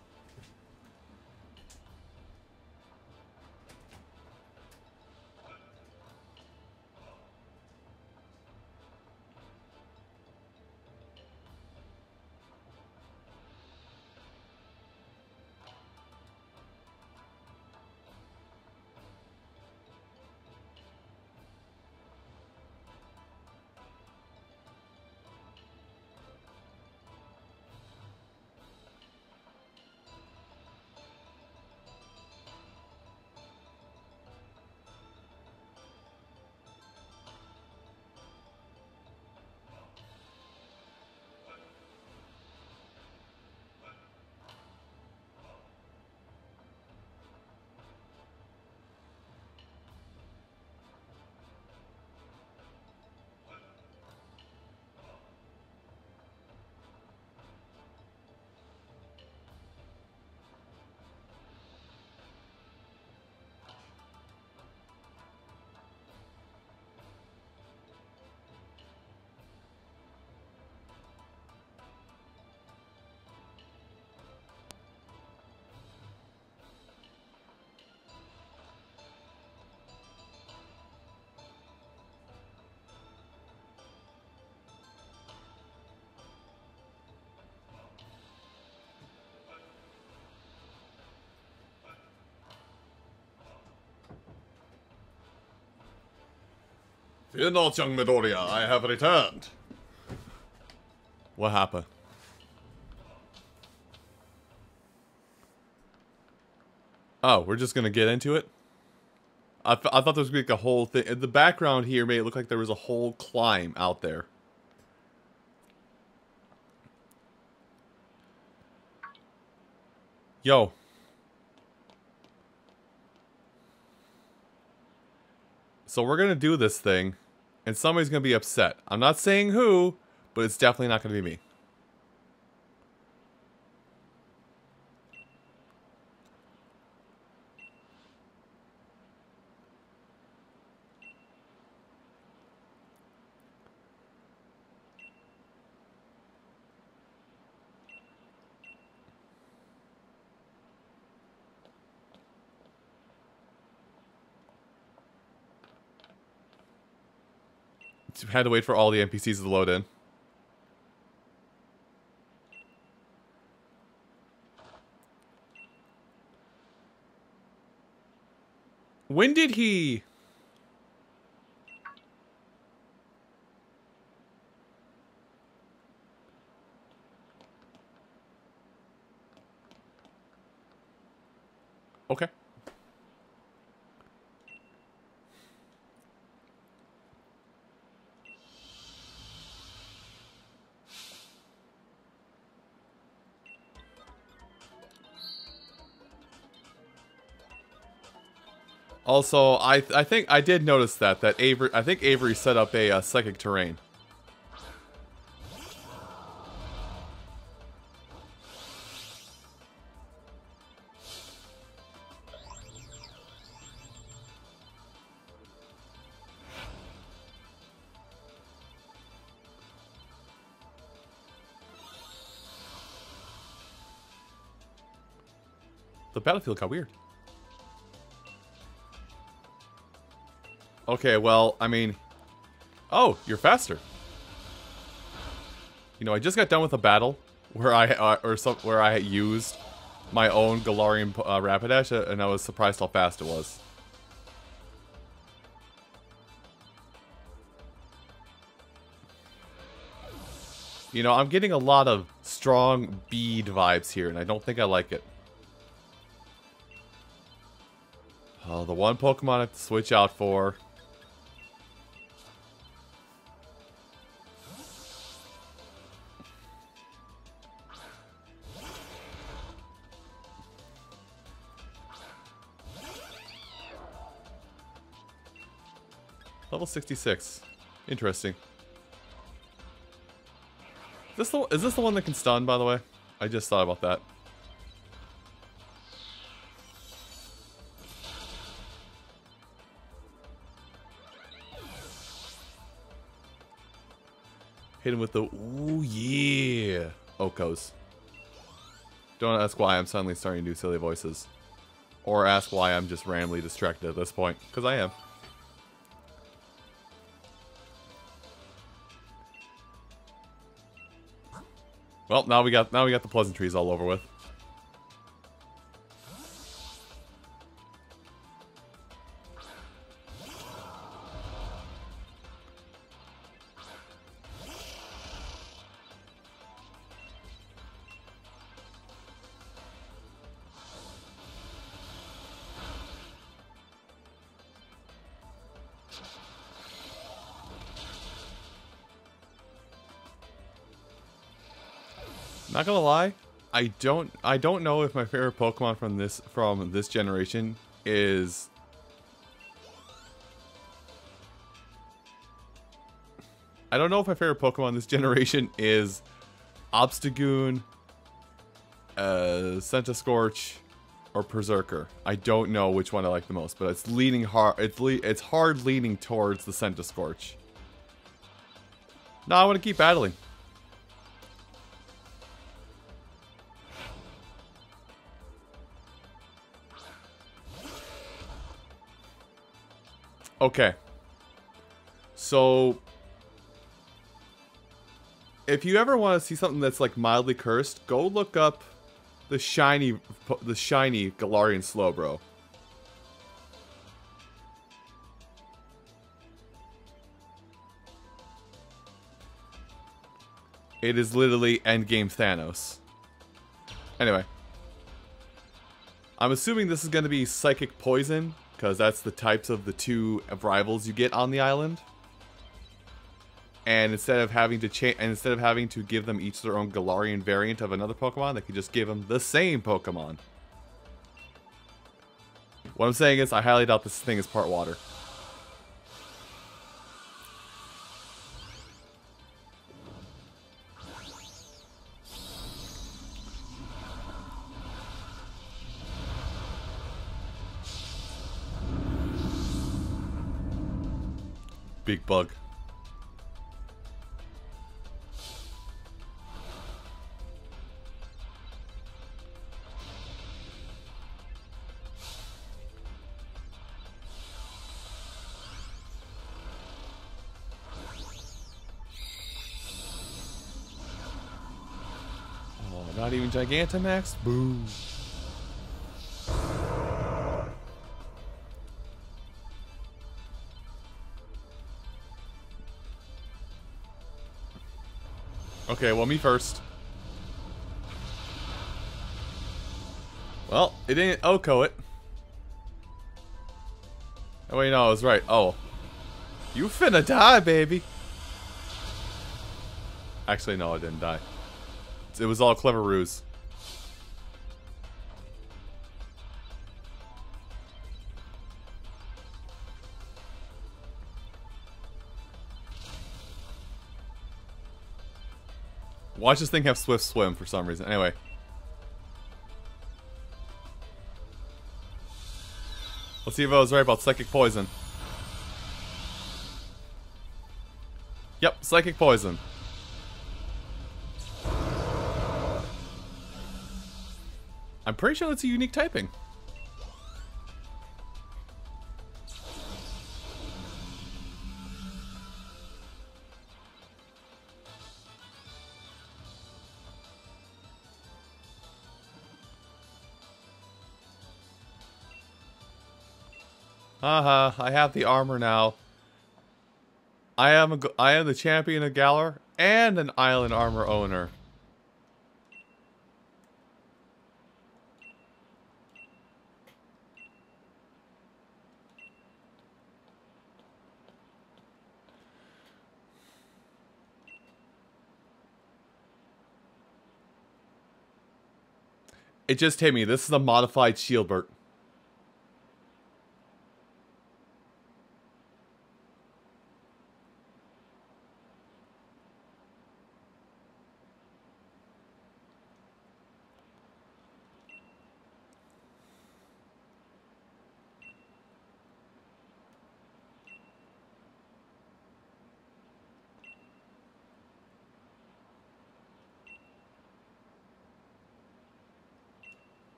Fear not, young Midoriya, I have returned. What happened? Oh, we're just gonna get into it? I, I thought there was gonna be like a whole thing. The background here made it look like there was a whole climb out there. Yo. So we're gonna do this thing, and somebody's gonna be upset. I'm not saying who, but it's definitely not gonna be me. Had to wait for all the NPCs to load in. When did he... Okay. Also, I I think I did notice that that Avery I think Avery set up a uh, psychic terrain. The battlefield got weird. Okay, well, I mean... Oh, you're faster. You know, I just got done with a battle where I uh, or some where I used my own Galarian uh, Rapidash, uh, and I was surprised how fast it was. You know, I'm getting a lot of strong Bede vibes here, and I don't think I like it. Oh, the one Pokemon I have to switch out for. 66. Interesting. Is this, the, is this the one that can stun, by the way? I just thought about that. Hit him with the, ooh yeah, Okos. Don't ask why I'm suddenly starting to do silly voices. Or ask why I'm just randomly distracted at this point, because I am. Well, now we got now we got the pleasantries all over with. I don't I don't know if my favorite Pokemon from this from this generation is I don't know if my favorite Pokemon this generation is Obstagoon, uh, Centiskorch, or Perrserker. I don't know which one I like the most, but it's leaning hard. It's le it's hard leaning towards the Centiskorch. No, I want to keep battling. Okay. So, if you ever want to see something that's like mildly cursed, go look up the shiny, the shiny Galarian Slowbro. It is literally endgame Thanos. Anyway. I'm assuming this is going to be Psychic Poison, because that's the types of the two rivals you get on the island. And instead of having to change, and instead of having to give them each their own Galarian variant of another Pokemon, they could just give them the same Pokemon. What I'm saying is, I highly doubt this thing is part water. Big bug. Oh, not even Gigantamax? Boom. Okay, well, me first. Well, it didn't OHKO it. Oh, wait, no, I was right. Oh. You finna die, baby. Actually, no, I didn't die. It was all clever ruse. Watch this thing have swift swim for some reason. Anyway. Let's see if I was right about psychic poison. Yep, psychic poison. I'm pretty sure that's a unique typing. Haha, I have the armor now. I am a, I am the champion of Galar and an island armor owner. It just hit me. This is a modified Shieldbert.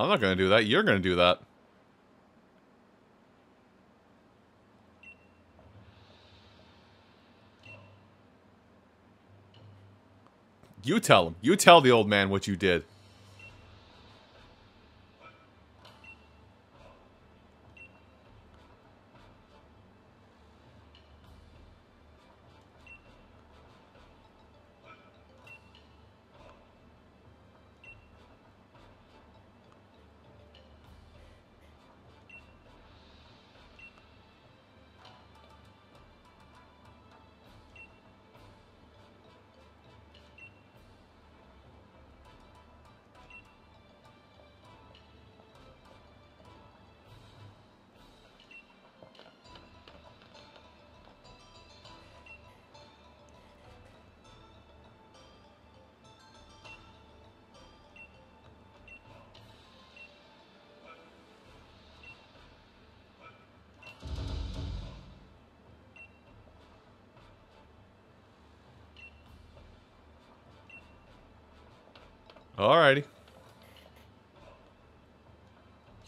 I'm not going to do that. You're going to do that. You tell him. You tell the old man what you did.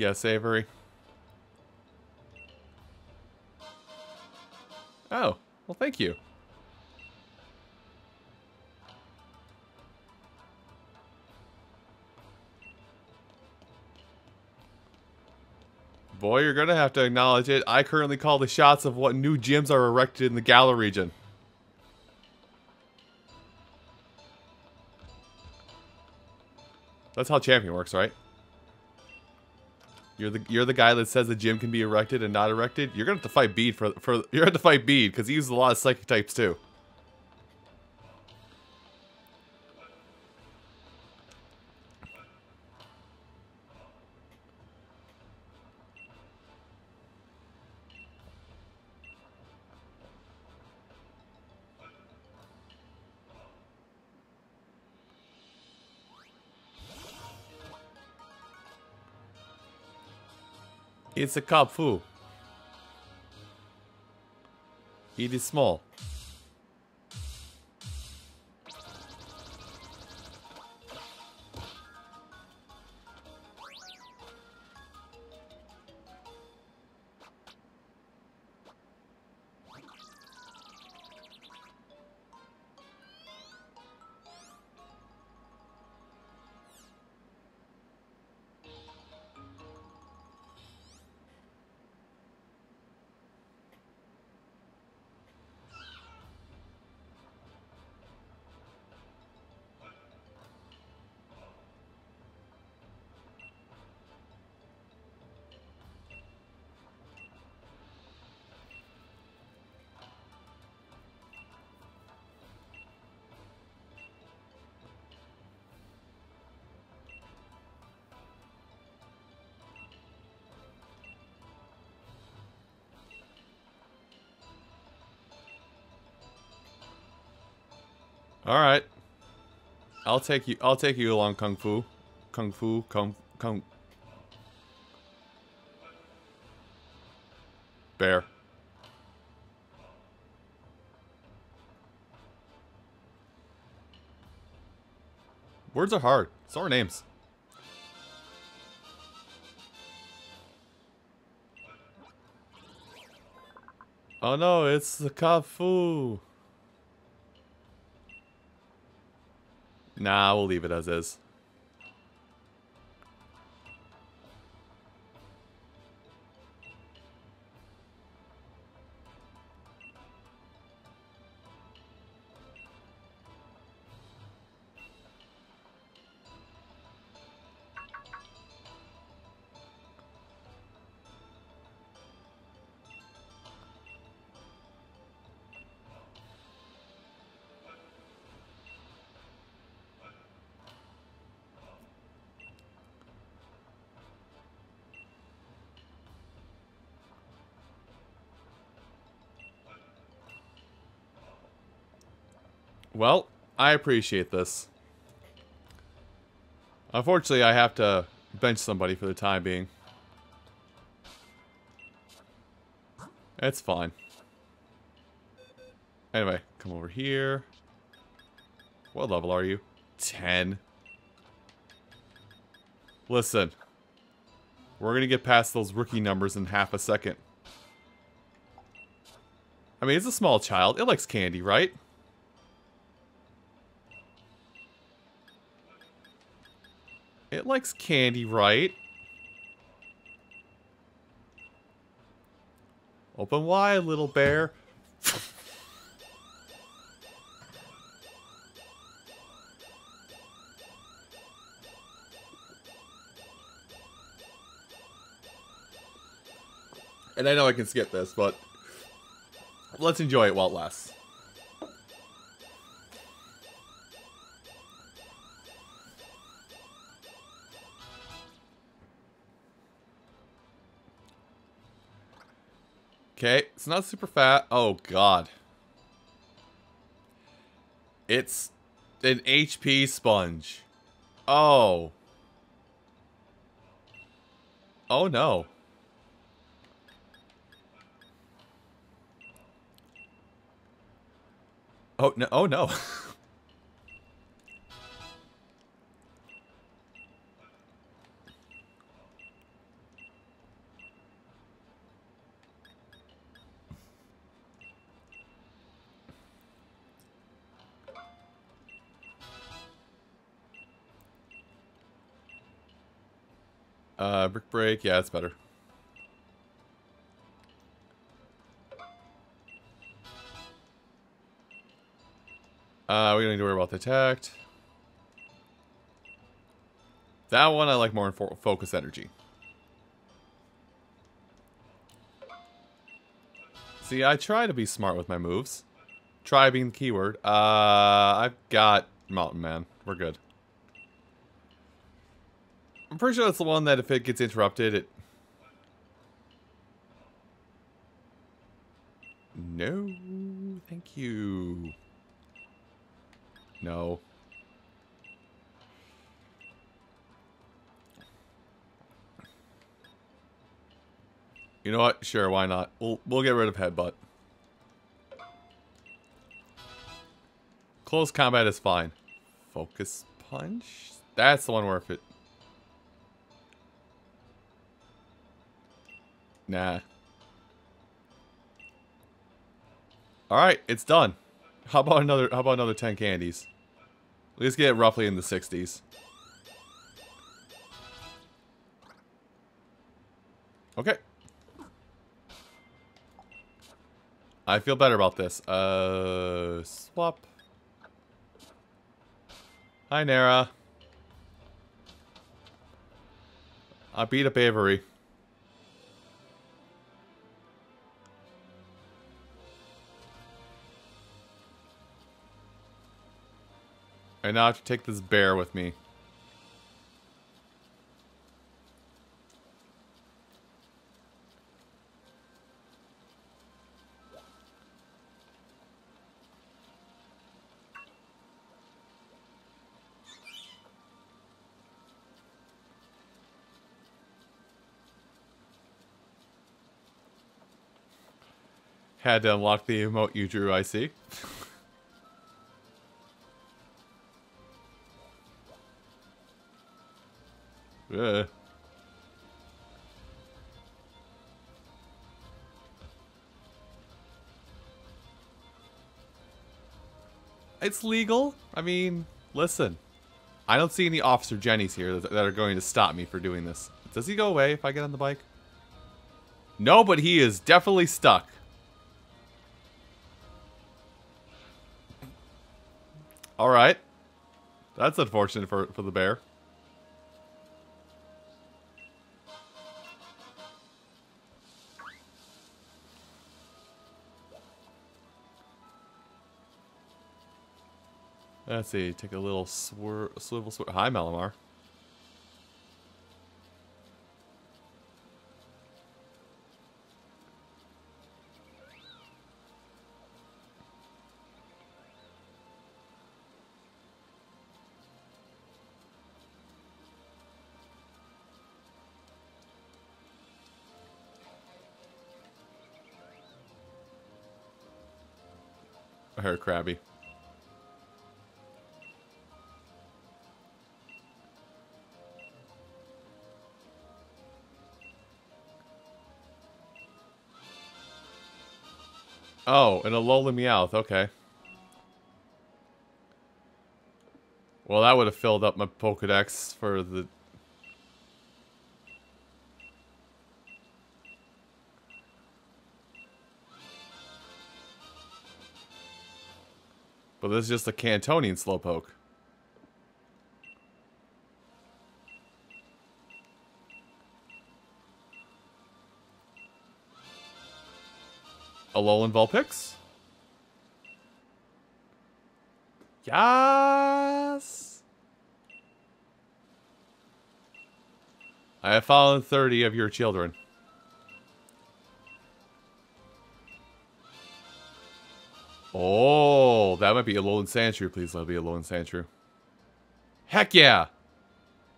Yes, Avery. Oh, well thank you. Boy, you're gonna have to acknowledge it. I currently call the shots of what new gyms are erected in the Galar region. That's how champion works, right? You're the you're the guy that says the gym can be erected and not erected. You're gonna have to fight Bede for for you're gonna have to fight Bede because he uses a lot of psychic types too. It's a cup full. It is small. All right. I'll take you. I'll take you along, kung fu, kung fu, kung kung. Bear. Words are hard. So are names. Oh no, it's the Kafu. Nah, we'll leave it as is. I appreciate this. Unfortunately, I have to bench somebody for the time being. It's fine. Anyway, come over here. What level are you? 10. Listen. We're going to get past those rookie numbers in half a second. I mean, it's a small child. It likes candy, right? It likes candy, right? Open wide, little bear. and I know I can skip this, but let's enjoy it while it lasts. Okay, it's not super fat. Oh, God. It's an HP sponge. Oh. Oh, no. Oh, no. Oh, no. Uh, brick break, yeah, it's better. Uh, we don't need to worry about the attack. That one I like more in fo focus energy. See, I try to be smart with my moves. Try being the keyword. Uh, I've got Mountain Man. We're good. I'm pretty sure that's the one that if it gets interrupted, it... No, thank you. No. You know what? Sure, why not? We'll we'll get rid of headbutt. Close combat is fine. Focus punch? That's the one if it Nah. Alright, it's done. How about another how about another 10 candies? Let's get roughly in the 60s. Okay. I feel better about this. Uh, swap. Hi, Nara. I beat up Avery. I now I have to take this bear with me. Had to unlock the emote you drew, I see. uh. It's legal. I mean, listen. I don't see any Officer Jennies here that, that are going to stop me for doing this. Does he go away if I get on the bike? No, but he is definitely stuck. Alright. That's unfortunate for, for the bear. Let's see, take a little swir swivel swivel. Hi, Malamar. I heard Oh, an Alola Meowth, okay. Well, that would have filled up my Pokedex for the... But this is just a Kantonian Slowpoke. Alolan Vulpix? Yes! I have fallen 30 of your children. Oh, that might be a Alolan Sandshrew. Please let it be Alolan Sandshrew. Heck yeah!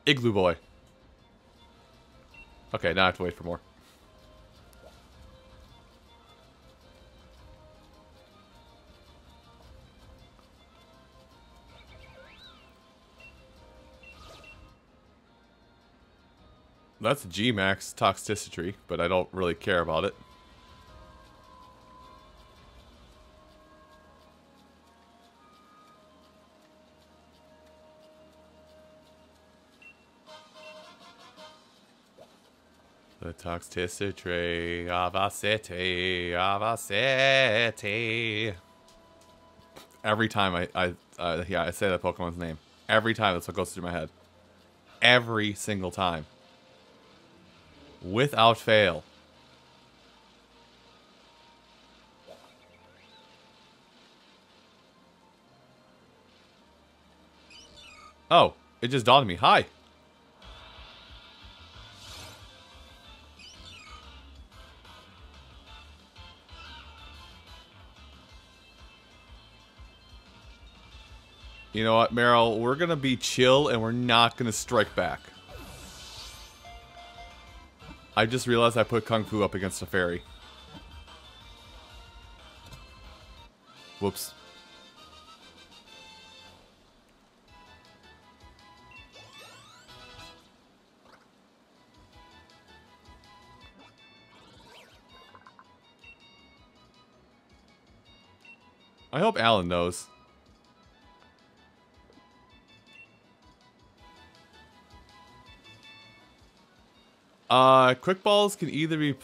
Igloo Boy. Okay, now I have to wait for more. That's G-Max Toxtricity, but I don't really care about it. The toxicity of a city, of a city. Every time I, I, uh, yeah, I say that Pokemon's name. Every time that's what goes through my head. Every single time. Without fail. Oh, it just dawned on me. Hi. You know what, Meryl? We're going to be chill and we're not going to strike back. I just realized I put Kung Fu up against a fairy. Whoops. I hope Alan knows. Uh, quick balls can either be,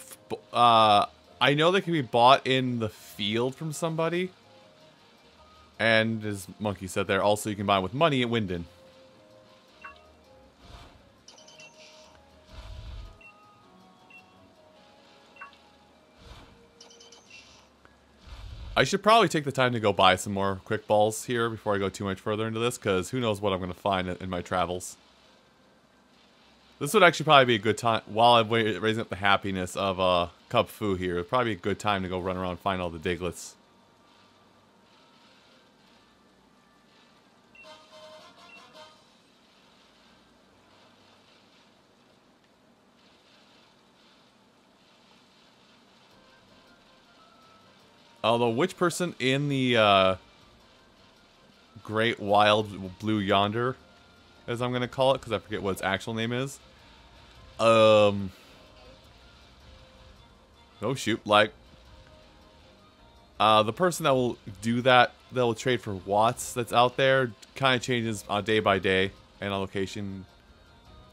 uh, I know they can be bought in the field from somebody. And as Monkey said there, also you can buy them with money at Wyndon. I should probably take the time to go buy some more quick balls here before I go too much further into this, because who knows what I'm going to find in my travels. This would actually probably be a good time, while I'm raising up the happiness of uh, Kubfu here, it'd probably be a good time to go run around and find all the Digletts. Although, which person in the uh, Great Wild Blue Yonder, as I'm going to call it, because I forget what its actual name is. Um. Oh, shoot. Like, uh, the person that will do that, that will trade for watts that's out there, kind of changes on day by day and on location.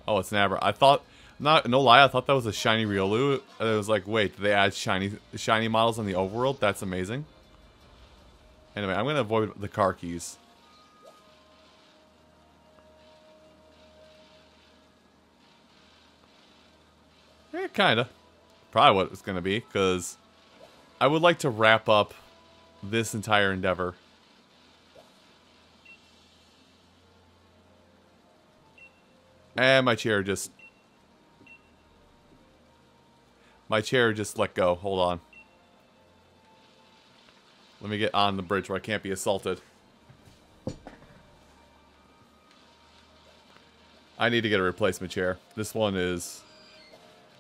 Oh, it's never. I thought, not no lie, I thought that was a shiny Riolu. It was like, wait, did they add shiny shiny models in the overworld? That's amazing. Anyway, I'm gonna avoid the car keys. Kinda. Probably what it's gonna be, because I would like to wrap up this entire endeavor. And my chair just... My chair just let go. Hold on. Let me get on the bridge where I can't be assaulted. I need to get a replacement chair. This one is...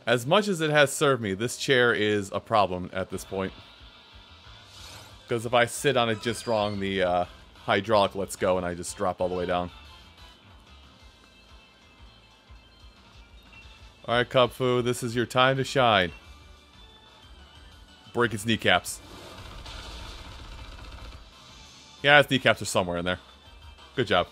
As much as it has served me, this chair is a problem at this point. Because if I sit on it just wrong, the uh, hydraulic lets go and I just drop all the way down. Alright, Kubfu, this is your time to shine. Break its kneecaps. Yeah, its kneecaps are somewhere in there. Good job.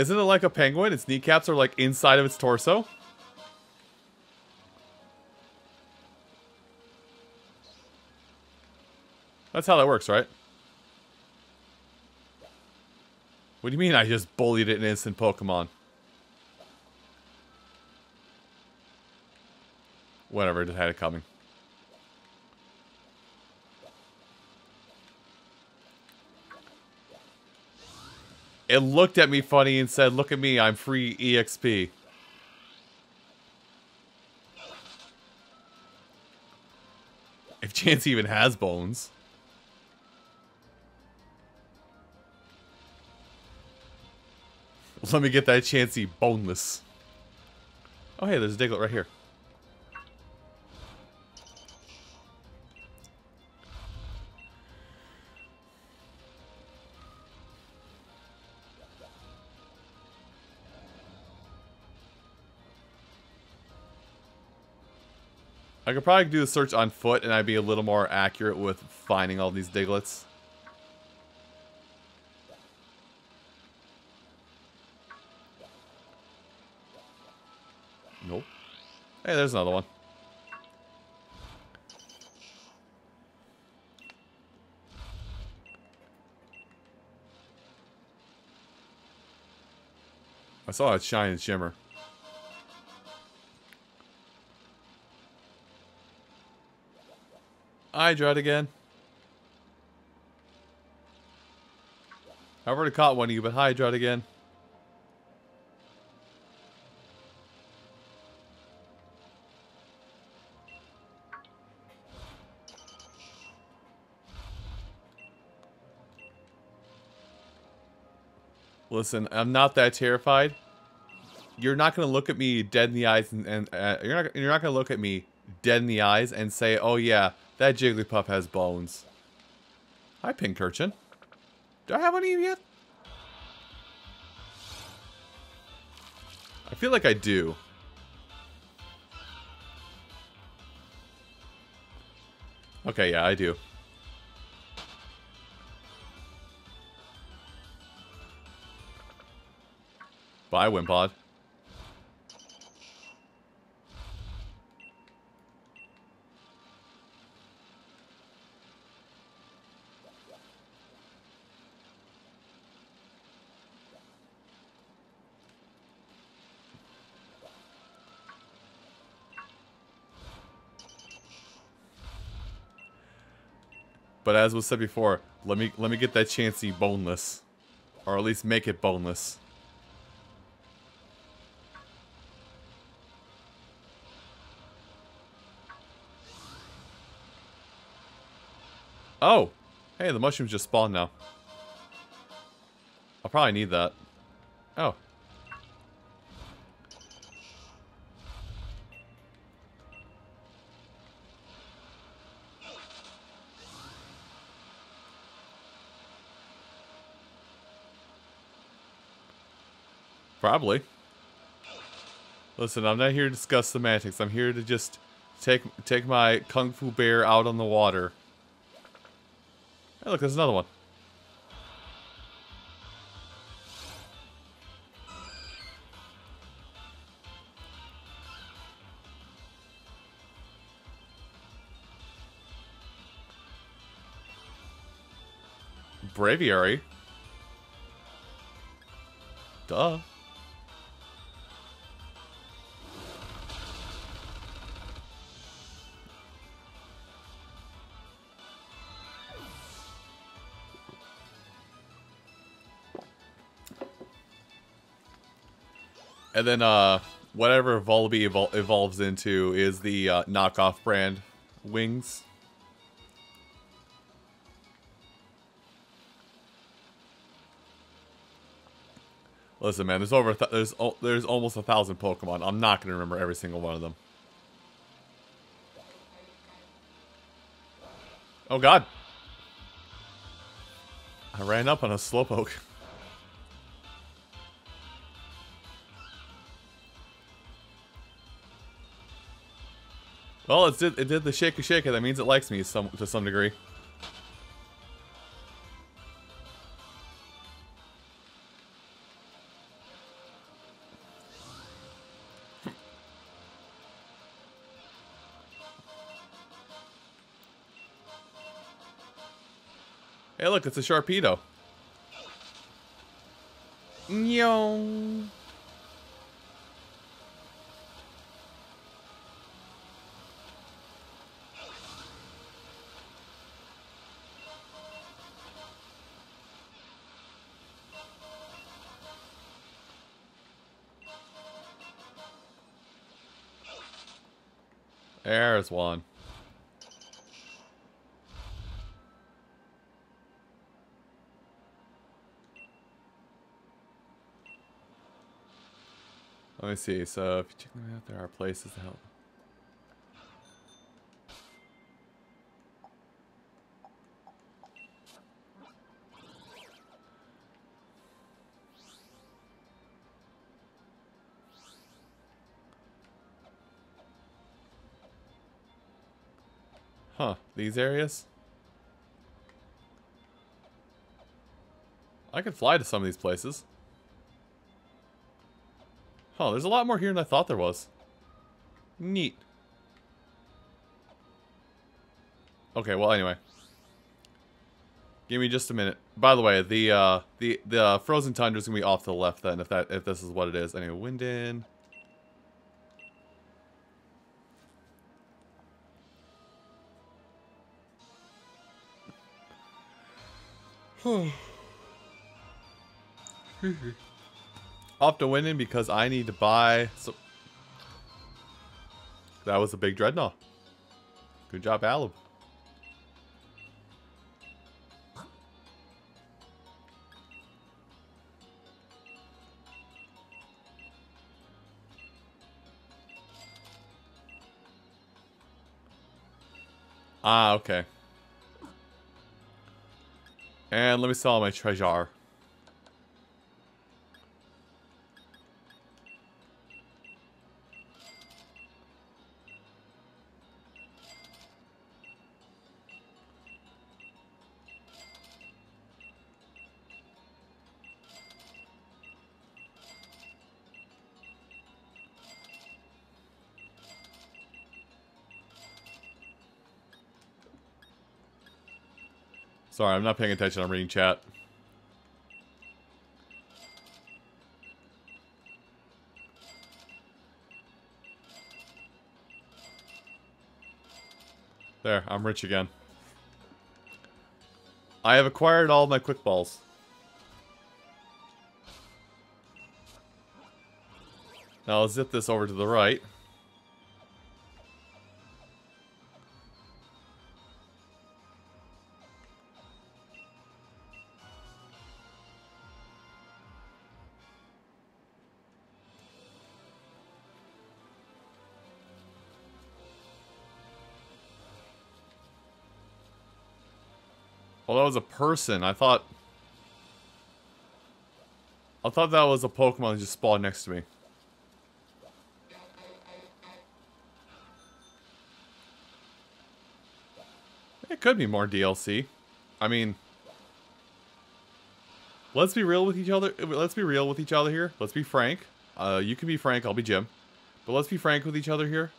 Isn't it like a penguin? Its kneecaps are like inside of its torso? That's how that works, right? What do you mean I just bullied it in instant Pokemon? Whatever, just had it coming. It looked at me funny and said, look at me, I'm free EXP. If Chance even has bones. Let me get that Chansey boneless. Oh hey, there's a Diglett right here. I could probably do the search on foot and I'd be a little more accurate with finding all these Digletts. Nope. Hey, there's another one. I saw it shine and shimmer. Hydreigon. I've already caught one of you, but Hydreigon. Listen, I'm not that terrified. You're not gonna look at me dead in the eyes and, and uh, you're not you're not gonna look at me dead in the eyes and say, "Oh yeah, that Jigglypuff has bones. Hi, Pincurchin. Do I have any of you yet? I feel like I do. Okay, yeah, I do. Bye, Wimpod. But as was said before, let me let me get that Chansey boneless. Or at least make it boneless. Oh! Hey, the mushrooms just spawned now. I'll probably need that. Oh, Probably. Listen, I'm not here to discuss semantics. I'm here to just take take my kung fu bear out on the water. Hey, look, there's another one. Braviary. Duh. And then, uh, whatever Vullaby evol evolves into is the uh, knockoff brand wings. Listen, man, there's over th there's there's almost a thousand Pokemon. I'm not gonna remember every single one of them. Oh God! I ran up on a Slowpoke. Well, it did it did the shake shake. That means it likes me some to some degree. Hey, look, it's a Sharpedo. Yo. One. Let me see. So if you check them out, there are places to help. These areas? I could fly to some of these places. Oh, there's a lot more here than I thought there was. Neat. Okay, well, anyway. Give me just a minute. By the way, the uh, the the frozen tundra is gonna be off to the left then, if that if this is what it is. Anyway, Wyndon. Off to Wyndon because I need to buy some... That was a big Drednaw. Good job, Aleb. Ah, okay. And let me sell my treasure. Sorry, I'm not paying attention. I'm reading chat. There, I'm rich again. I have acquired all my quick balls. Now I'll zip this over to the right. Was a person. I thought... I thought that was a Pokemon that just spawned next to me. It could be more DLC. I mean... Let's be real with each other. Let's be real with each other here. Let's be frank. Uh, you can be Frank, I'll be Jim. But let's be frank with each other here.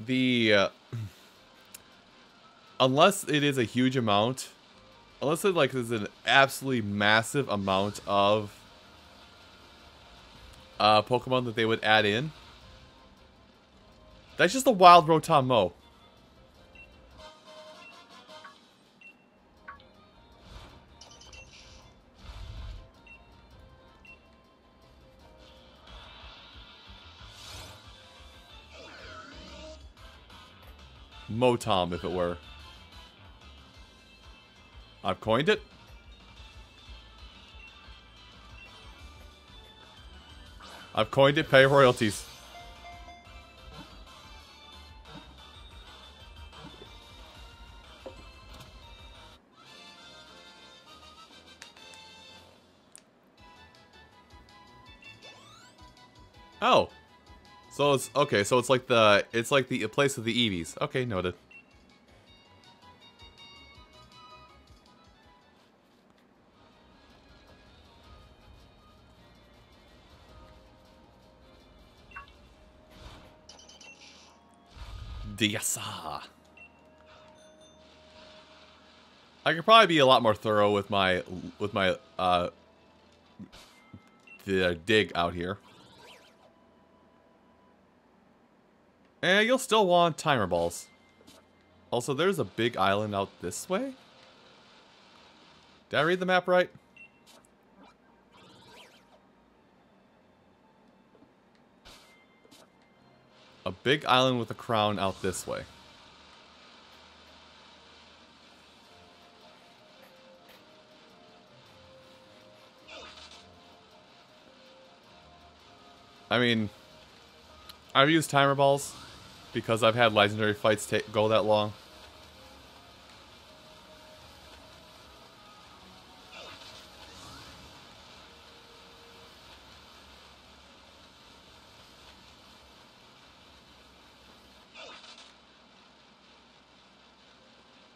The... Uh, unless it is a huge amount... Unless it like is an absolutely massive amount of uh, Pokemon that they would add in. That's just a wild Rotom Mow. Motom, if it were. I've coined it. I've coined it, pay royalties. Oh. So it's okay, so it's like the it's like the place of the Eevees. Okay, noted. Diasa. I could probably be a lot more thorough with my with my uh the dig out here. And you'll still want timer balls. Also, there's a big island out this way? Did I read the map right? A big island with a crown out this way. I mean, I've used timer balls because I've had legendary fights go that long.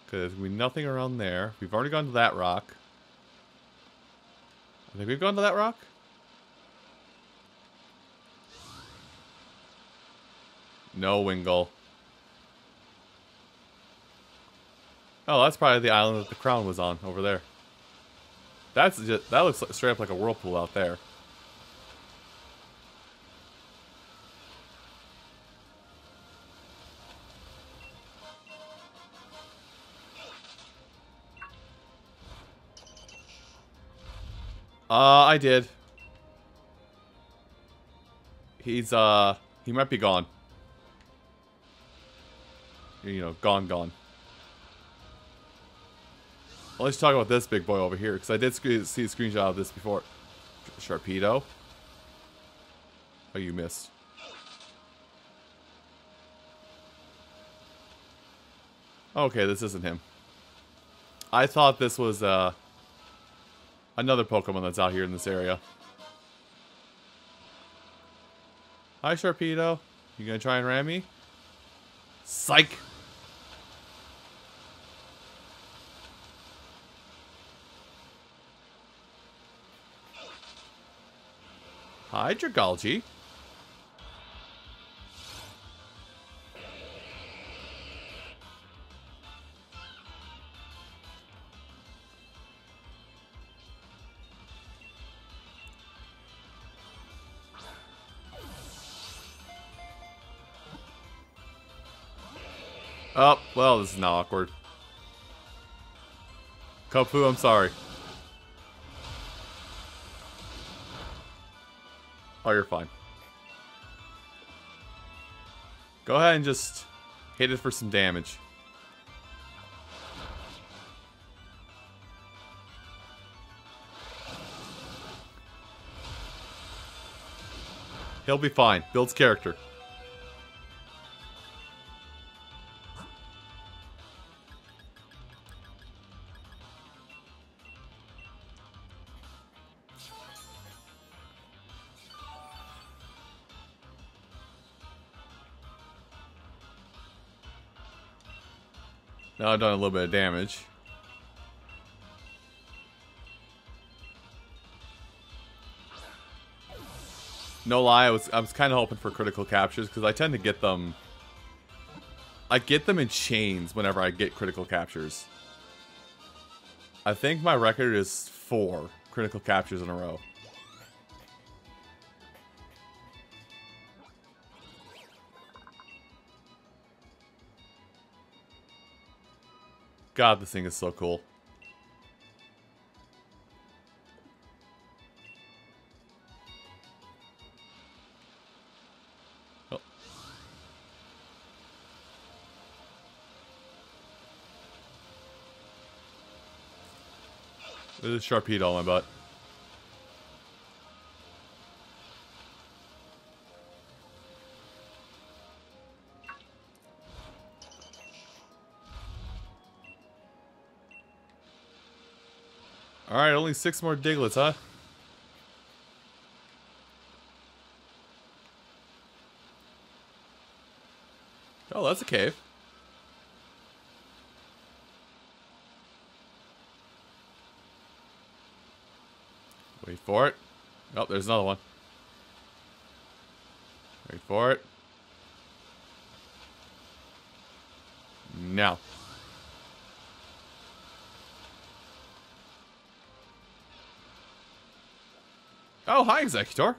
Because there's nothing around there. We've already gone to that rock. I think we've gone to that rock. No Wingull. Oh, that's probably the island that the crown was on over there. That's just that looks straight up like a whirlpool out there. Uh, I did. He's, uh, he might be gone you know, gone, gone. Well, let's talk about this big boy over here, because I did see a screenshot of this before. Sharpedo. Oh, you missed. Okay, this isn't him. I thought this was, uh, another Pokemon that's out here in this area. Hi, Sharpedo. You gonna try and ram me? Psych! Hi, Dragalge. This is not awkward. Kopu, I'm sorry. Oh, you're fine. Go ahead and just hit it for some damage. He'll be fine. Builds character. I've done a little bit of damage. No lie, I was I was kind of hoping for critical captures because I tend to get them. I get them in chains whenever I get critical captures. I think my record is four critical captures in a row. God, this thing is so cool. Oh. There's a Sharpedo on my butt. Six more Digletts, huh? Oh, that's a cave. Wait for it. Oh, there's another one. Wait for it. Now. Oh, hi, Exeggutor.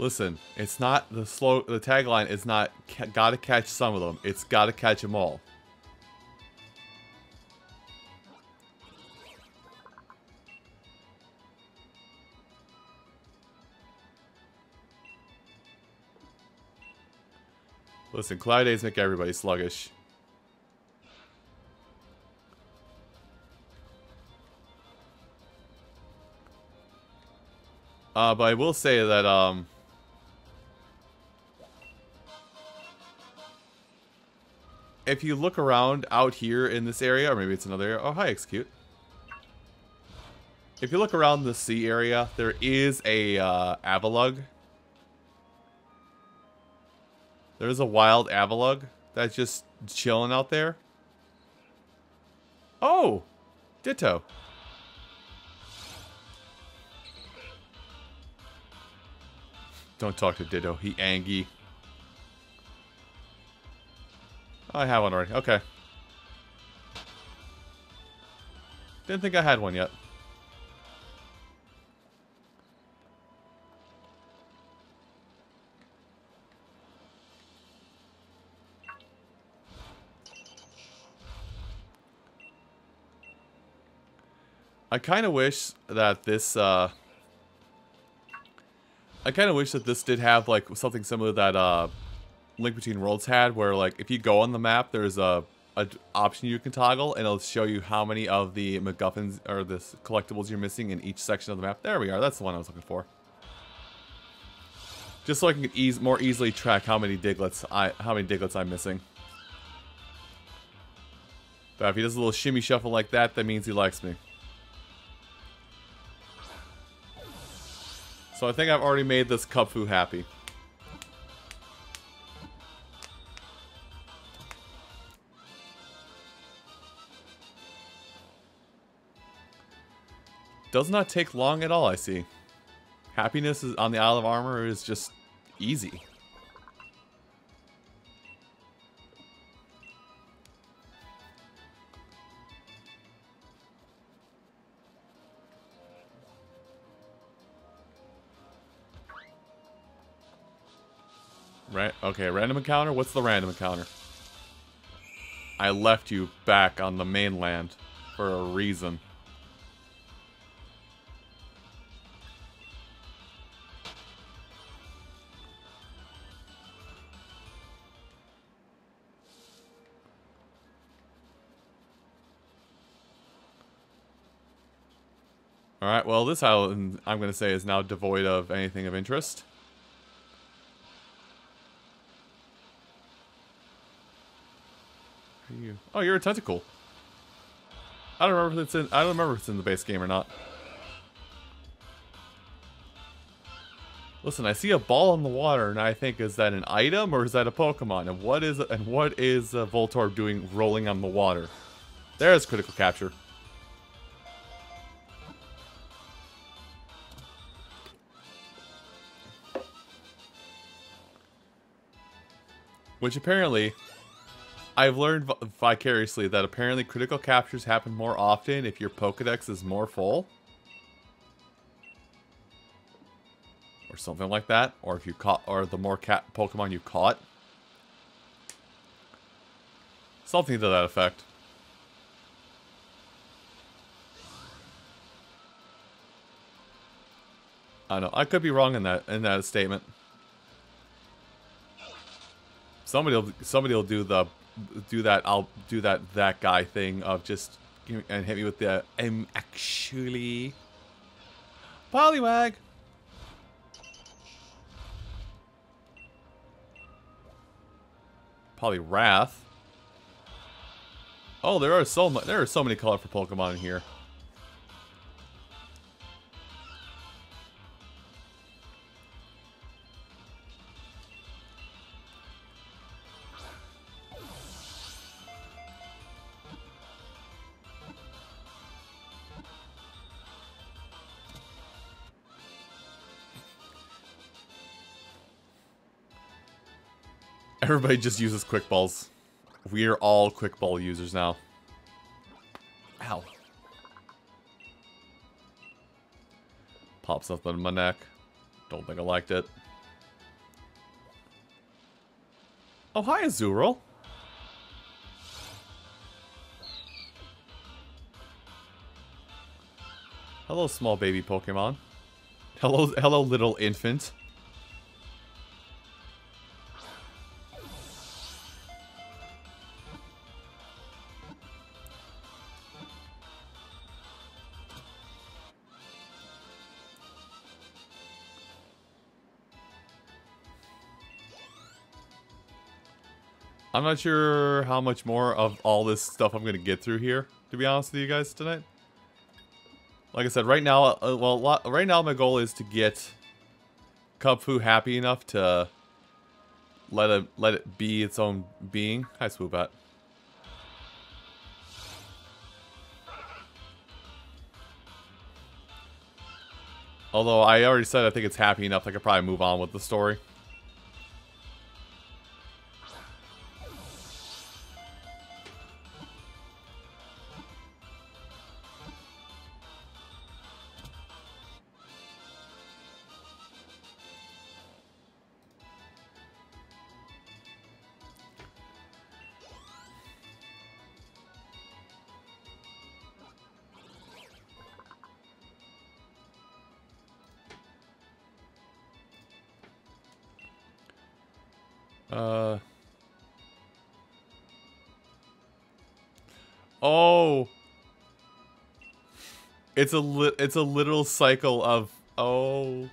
Listen, it's not the slow. The tagline is not "gotta catch some of them." It's "gotta catch them all." Listen, cloud days make everybody sluggish. Uh, but I will say that, um... if you look around out here in this area, or maybe it's another area. Oh, hi, Exeggutor. If you look around the sea area, there is a uh, Avalugg. There's a wild Avalugg that's just chilling out there. Oh! Ditto. Don't talk to Ditto. He Angie. I have one already. Okay. Didn't think I had one yet. I kind of wish that this, uh... I kind of wish that this did have, like, something similar that, uh... Link Between Worlds had, where like if you go on the map, there's a, a option you can toggle, and it'll show you how many of the MacGuffins or the collectibles you're missing in each section of the map. There we are. That's the one I was looking for. Just so I can ease more easily track how many Digletts I how many Digletts I'm missing. But if he does a little shimmy shuffle like that, that means he likes me. So I think I've already made this Kubfu happy. Does not take long at all, I see. Happiness is on the Isle of Armor is just easy. Right, okay, random encounter? What's the random encounter? I left you back on the mainland for a reason. Alright, well, this island, I'm going to say, is now devoid of anything of interest. Are you? Oh, you're a Tentacool. I don't remember if it's in. I don't remember if it's in the base game or not. Listen, I see a ball in the water, and I think, is that an item or is that a Pokemon? And what is and what is uh, Voltorb doing, rolling on the water? There's critical capture. Which apparently I've learned vicariously that apparently critical captures happen more often if your Pokedex is more full. Or something like that. Or if you caught, or the more cat Pokemon you caught. Something to that effect. I know. I could be wrong in that in that statement. Somebody will somebody will do the do that. I'll do that that guy thing of just and hit me with the I'm actually Poliwag. Poliwrath. Oh, there are so there are so many colorful Pokemon here. Everybody just uses quick balls. We are all quick ball users now. Ow. Pop something in my neck. Don't think I liked it. Oh, hi, Azurill. Hello, small baby Pokemon. Hello, hello, little infant. Not sure how much more of all this stuff I'm going to get through here, to be honest with you guys tonight. Like I said, right now, uh, well, right now my goal is to get Kubfu happy enough to let it let it be its own being. Hi, Swoobat. Although I already said I think it's happy enough, I could probably move on with the story. It's a li it's a literal cycle of oh.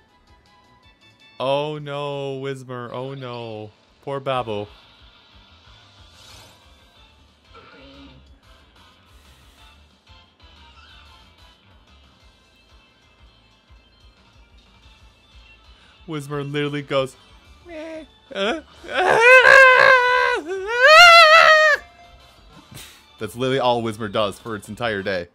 Oh no, Whismur. Oh no. Poor Babble. Whismur literally goes, That's literally all Whismur does for its entire day.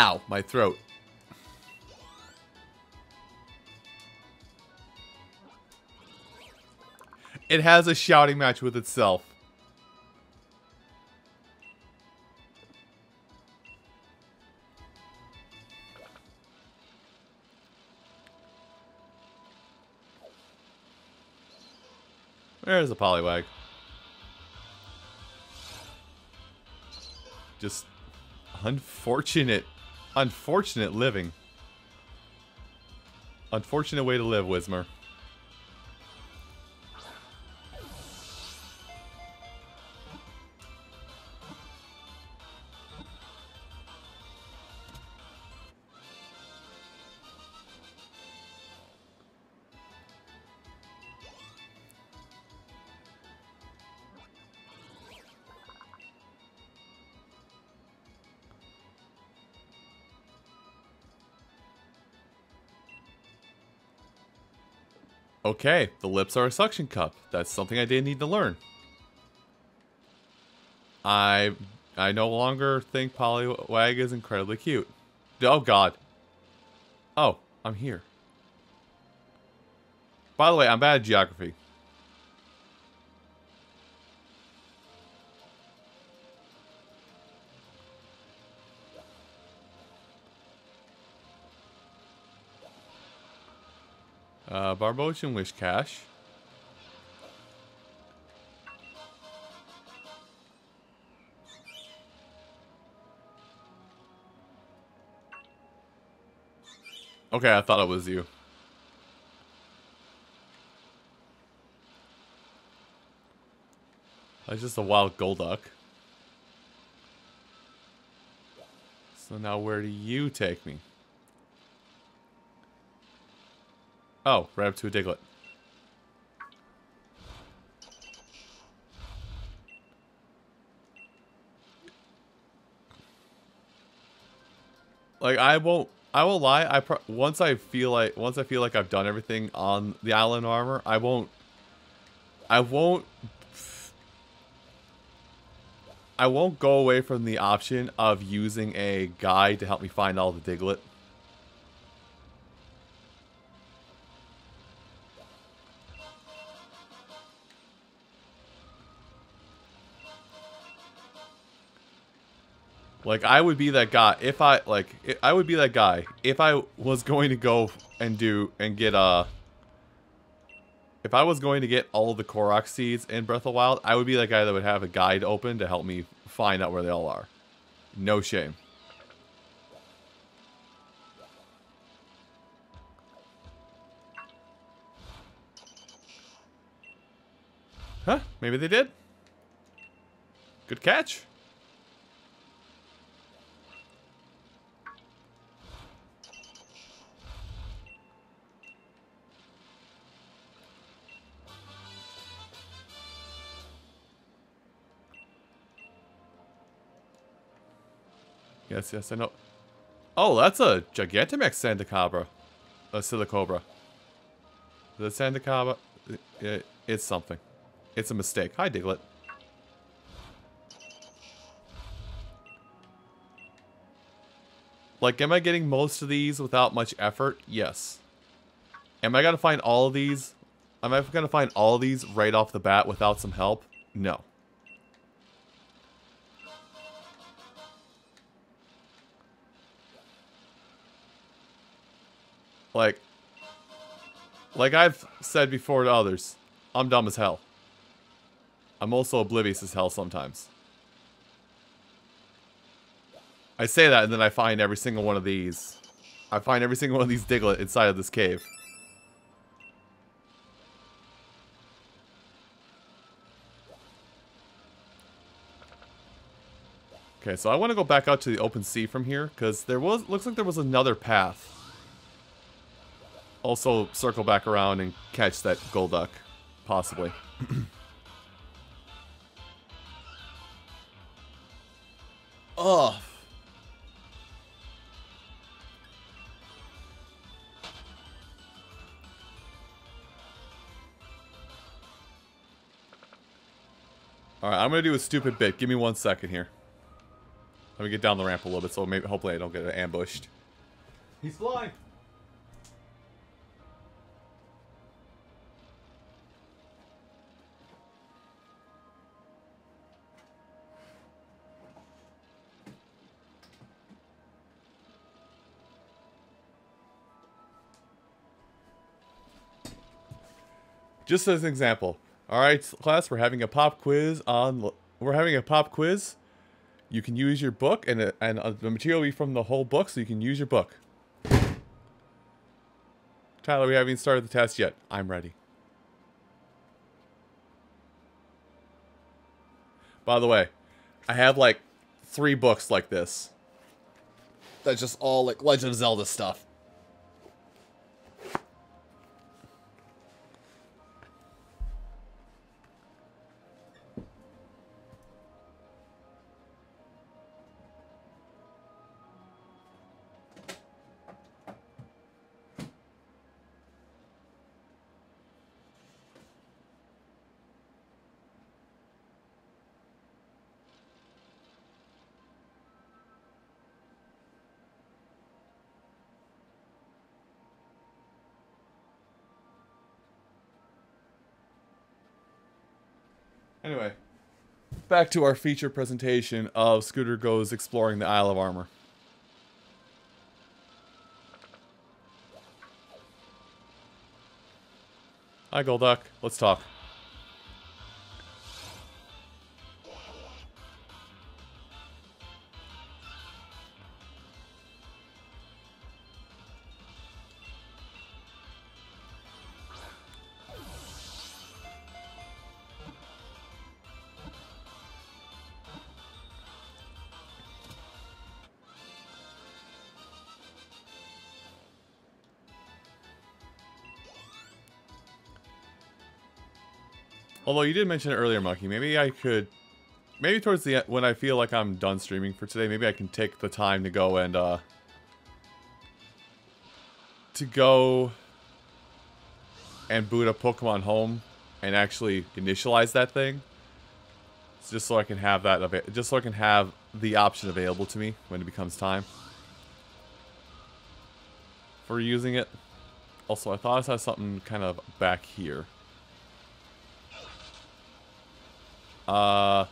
Ow, my throat. It has a shouting match with itself. There's a Poliwag. Just unfortunate, unfortunate living. Unfortunate way to live, Whismur. Okay, the lips are a suction cup. That's something I didn't need to learn. I I no longer think Poliwag is incredibly cute. Oh god. Oh, I'm here. By the way, I'm bad at geography. Uh, Barbosian Whiscash. Okay, I thought it was you. That's just a wild Golduck. So now where do you take me? Oh, right up to a Diglett. Like I won't I will lie. I once I feel like once I feel like I've done everything on the island armor, I won't I won't I won't go away from the option of using a guide to help me find all the Diglett. Like I would be that guy if I like I would be that guy if I was going to go and do and get uh if I was going to get all the Korok seeds in Breath of the Wild, I would be that guy that would have a guide open to help me find out where they all are. No shame. Huh? Maybe they did. Good catch. Yes, yes, I know. Oh, that's a Gigantamax Sandacabra. A Silicobra. The Sandacabra, it, it's something. It's a mistake. Hi, Diglett. Like, am I getting most of these without much effort? Yes. Am I going to find all of these? Am I going to find all of these right off the bat without some help? No. Like, like I've said before to others, I'm dumb as hell. I'm also oblivious as hell sometimes. I say that and then I find every single one of these. I find every single one of these Diglett inside of this cave. Okay, so I want to go back out to the open sea from here, because there was, looks like there was another path also circle back around and catch that Golduck, possibly. Oh. Ugh. Alright, I'm gonna do a stupid bit. Give me one second here. Let me get down the ramp a little bit so maybe hopefully I don't get ambushed. He's flying! Just as an example. All right, class, we're having a pop quiz on. We're having a pop quiz. You can use your book, and and uh, the material will be from the whole book, so you can use your book. Tyler, we haven't even started the test yet. I'm ready. By the way, I have like three books like this. That's just all like Legend of Zelda stuff. Back to our feature presentation of Scooter Goes Exploring the Isle of Armor. Hi, Golduck. Let's talk. Although you did mention it earlier, Monkey. Maybe I could... Maybe towards the end, when I feel like I'm done streaming for today, maybe I can take the time to go and, uh... To go... And boot a Pokemon home and actually initialize that thing. Just so I can have that... Just so I can have the option available to me when it becomes time. For using it. Also, I thought I saw something kind of back here. Uh...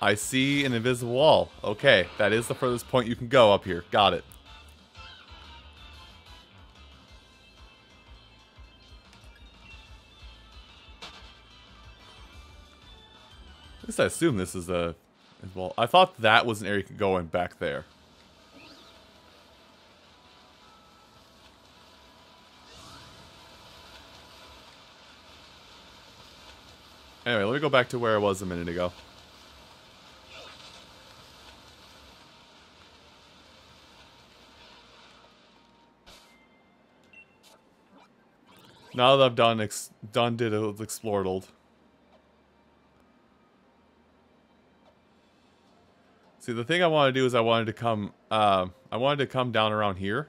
I see an invisible wall. Okay, that is the furthest point you can go up here. Got it. At least I assume this is a... Well, I thought that was an area you could go in back there. Anyway, let me go back to where I was a minute ago. Now that I've done ex done did it explored See, the thing I want to do is I wanted to come, uh, I wanted to come down around here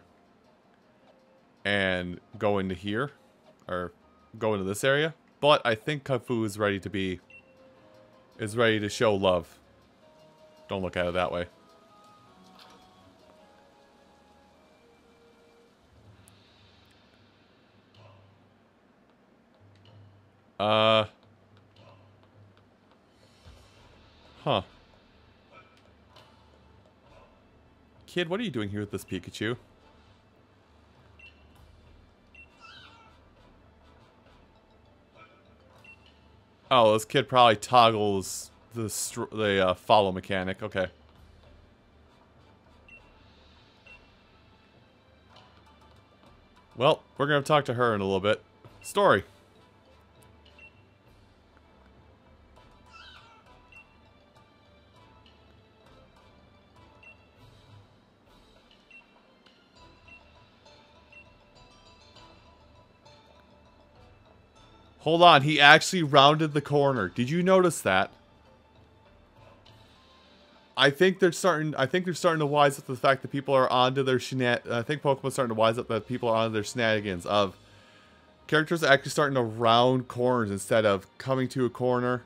and go into here, or go into this area. But I think Kubfu is ready to be... Is ready to show love. Don't look at it that way. Uh... Huh. Kid, what are you doing here with this Pikachu? Oh, this kid probably toggles the the uh, follow mechanic. Okay. Well, we're going to talk to her in a little bit. Story. Hold on, he actually rounded the corner. Did you notice that? I think they're starting. I think they're starting to wise up to the fact that people are onto their. I think Pokemon's starting to wise up that people are onto their shenanigans of characters actually starting to round corners instead of coming to a corner.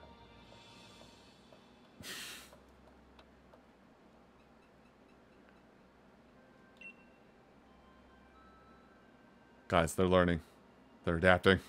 Guys, they're learning. They're adapting.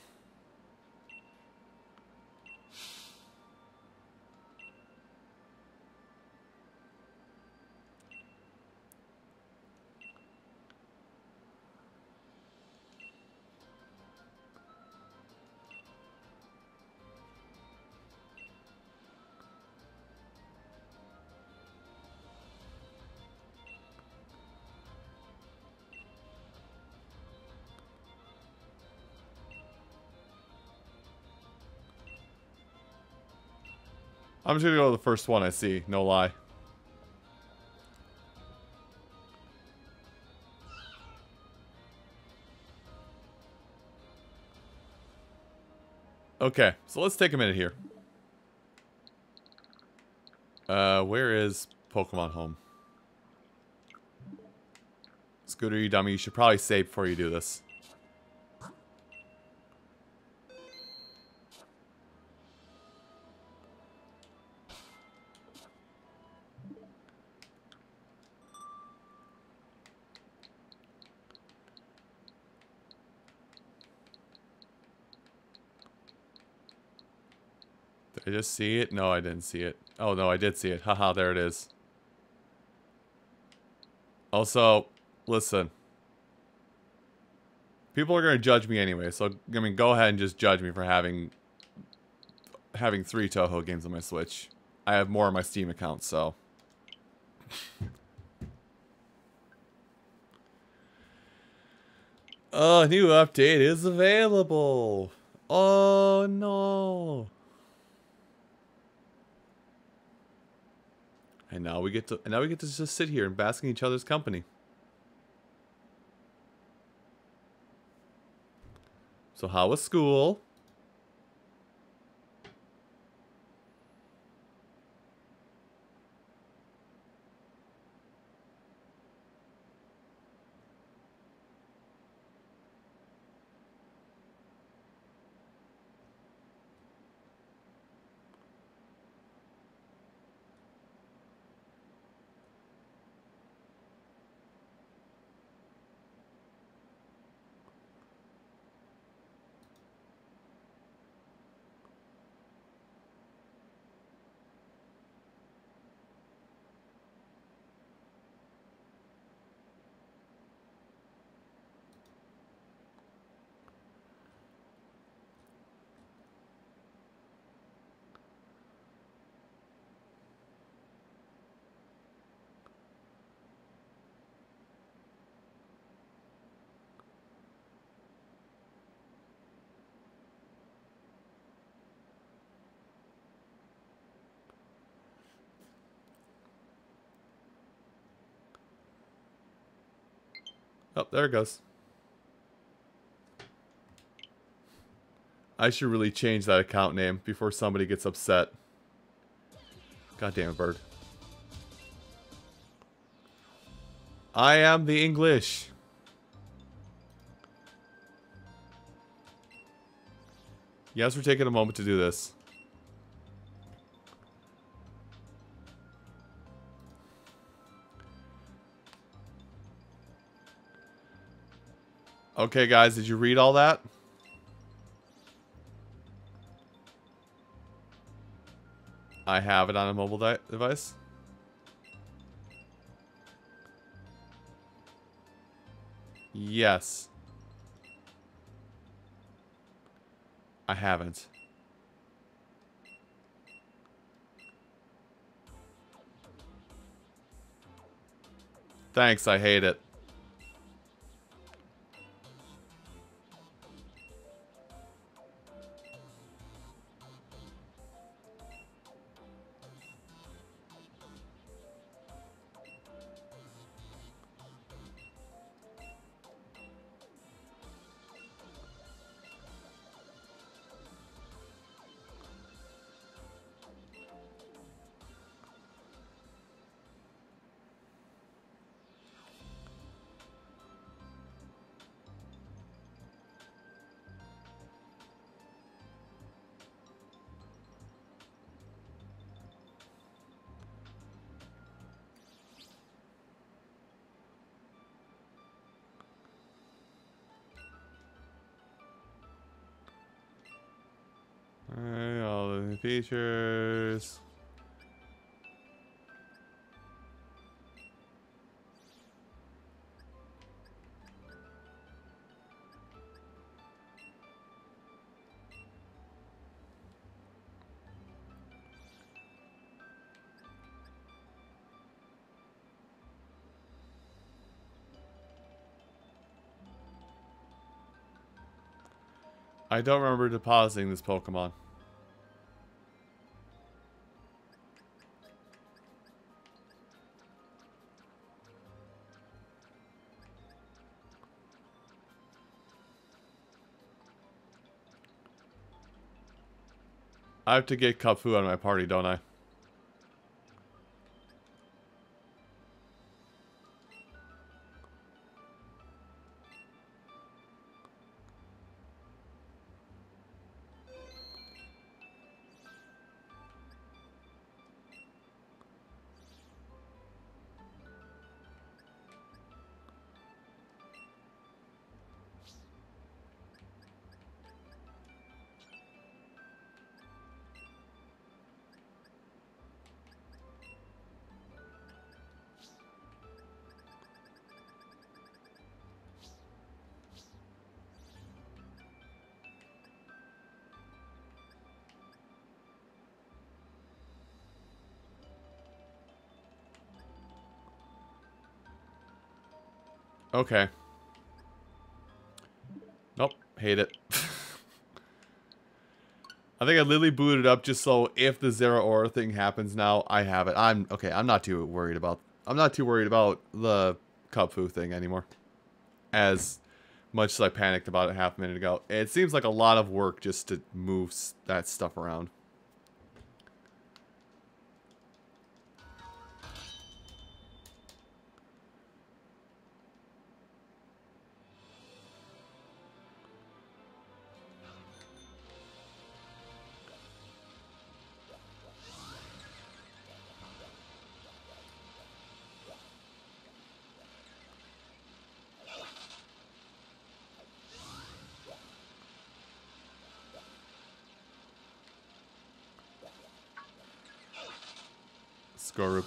I'm just gonna go to the first one I see, no lie. Okay, so let's take a minute here. Uh, where is Pokemon Home? Scooter, you dummy, you should probably save before you do this. Just see it? No, I didn't see it. Oh, no, I did see it. Haha, there it is. Also, listen. People are going to judge me anyway, so, I mean, go ahead and just judge me for having having three Touhou games on my Switch. I have more on my Steam account, so... A new update is available! Oh, no! And now we get to and now we get to just sit here and bask in each other's company. So how was school? Oh, there it goes. I should really change that account name before somebody gets upset. God damn it, bird. I am the English. Yes, we're taking a moment to do this. Okay, guys, did you read all that? I have it on a mobile device. Yes. I haven't. Thanks, I hate it. I don't remember depositing this Pokemon. I have to get out of my party, don't I? Okay. Nope. Hate it. I think I literally booted up just so if the Zeraora thing happens now, I have it. I'm okay. I'm not too worried about. I'm not too worried about the Kubfu thing anymore. As much as I panicked about it half a minute ago, it seems like a lot of work just to move that stuff around.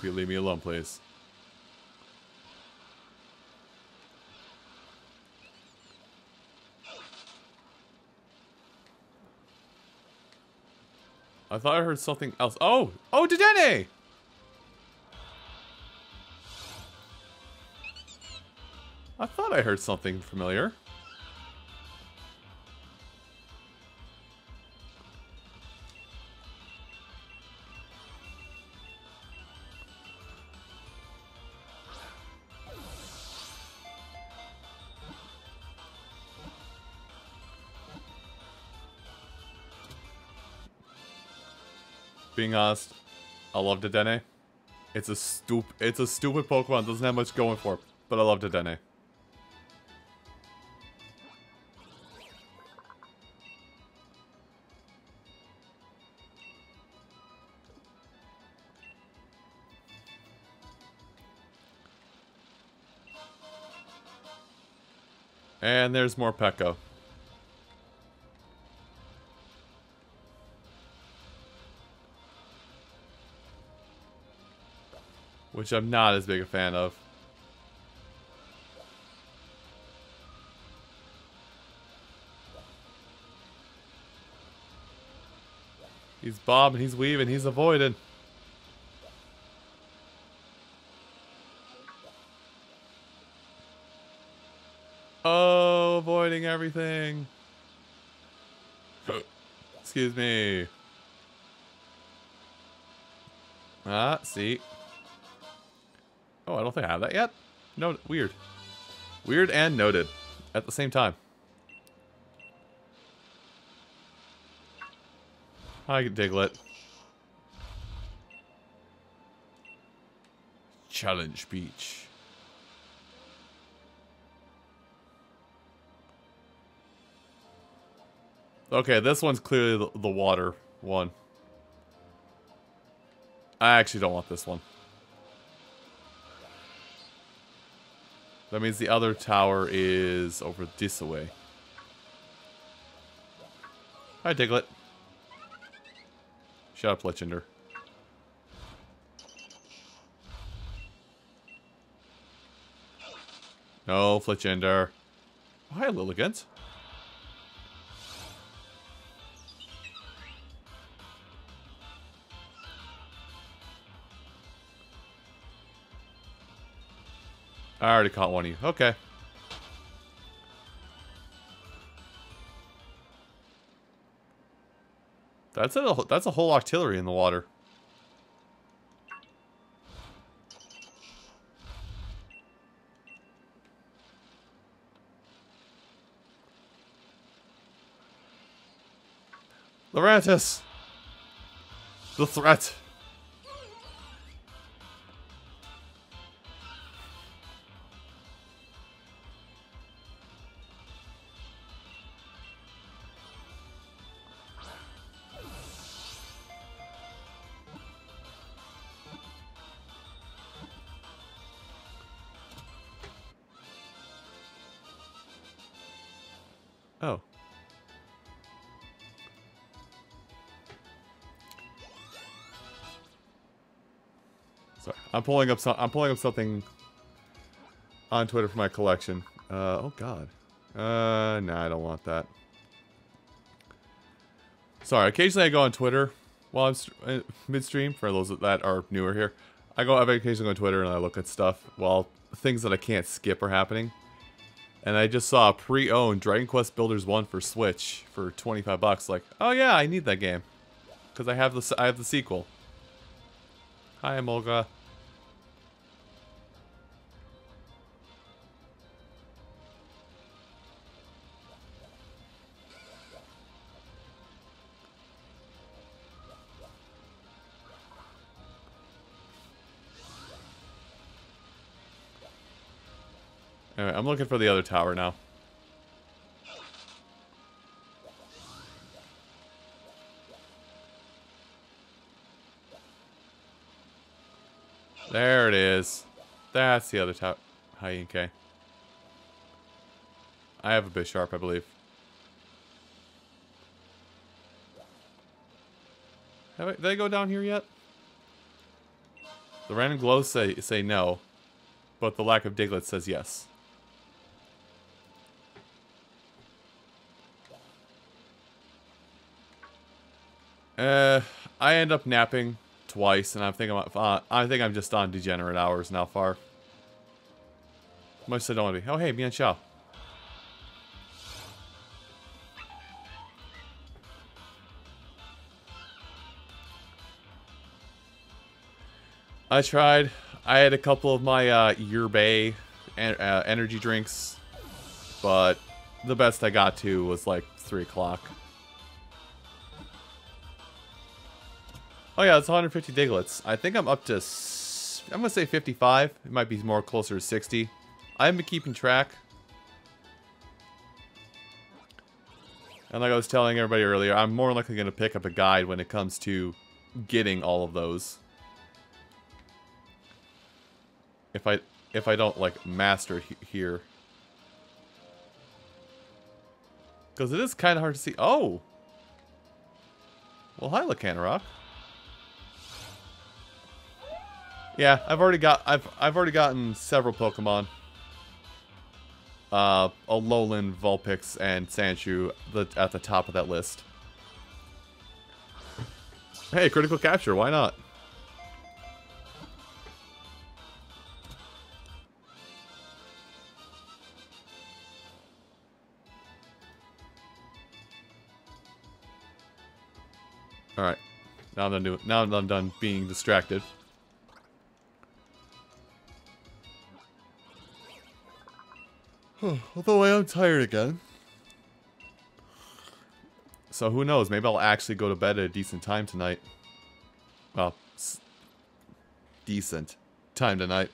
Skorupi, leave me alone, please. I thought I heard something else. Oh! Oh, Dedenne! I thought I heard something familiar. Being honest, I love Dedenne. It's a stup it's a stupid Pokemon, doesn't have much going for it, but I love Dedenne. And there's more Pekka. Which I'm not as big a fan of. He's bobbing, he's weaving, he's avoiding. Oh, avoiding everything. Excuse me. Ah, see. Oh, I don't think I have that yet. No, weird. Weird and noted at the same time. Hi, Diglett. Challenge Beach. Okay, this one's clearly the, the water one. I actually don't want this one. That means the other tower is over this way. Hi, Diglett. Shut up, Lechinder. No, Fletchinder. Oh, hi, Lilligant. I already caught one of you. Okay. That's a that's a whole Octillery in the water. Lurantis! The threat! Pulling up. I'm pulling up something on Twitter for my collection. Uh, oh God. Uh, nah, I don't want that. Sorry. Occasionally, I go on Twitter while I'm uh, midstream. For those that are newer here, I go. I occasionally go on Twitter and I look at stuff while things that I can't skip are happening. and I just saw a pre-owned Dragon Quest Builders 1 for Switch for 25 bucks. Like, oh yeah, I need that game. Because I have the I have the sequel. Hi, Emolga. Anyway, I'm looking for the other tower now. There it is. That's the other tower. Hi, Inkay. I have a Bisharp, I believe. Have I, did I go down here yet? The random glows say say no, but the lack of Diglett says yes. Uh, I end up napping twice, and I'm uh, I think I'm just on degenerate hours now. Far. Much I don't want to be. Oh hey, Mienshao. I tried. I had a couple of my uh, Yerbay en uh, energy drinks, but the best I got to was like 3 o'clock. Oh yeah, it's 150 Digletts. I think I'm up to, I'm gonna say 55. It might be more closer to 60. I haven't been keeping track. And like I was telling everybody earlier, I'm more likely to pick up a guide when it comes to getting all of those. If I if I don't like master he here. Because it is kind of hard to see. Oh! Well, hi, Rock. Yeah, I've already got I've I've already gotten several Pokemon. Uh, Alolan, Vulpix, and Sandshrew the, at the top of that list. Hey, critical capture, why not? Alright. Now I'm done doing now I'm done being distracted. Although I am tired again. So who knows? Maybe I'll actually go to bed at a decent time tonight. Well, decent time tonight.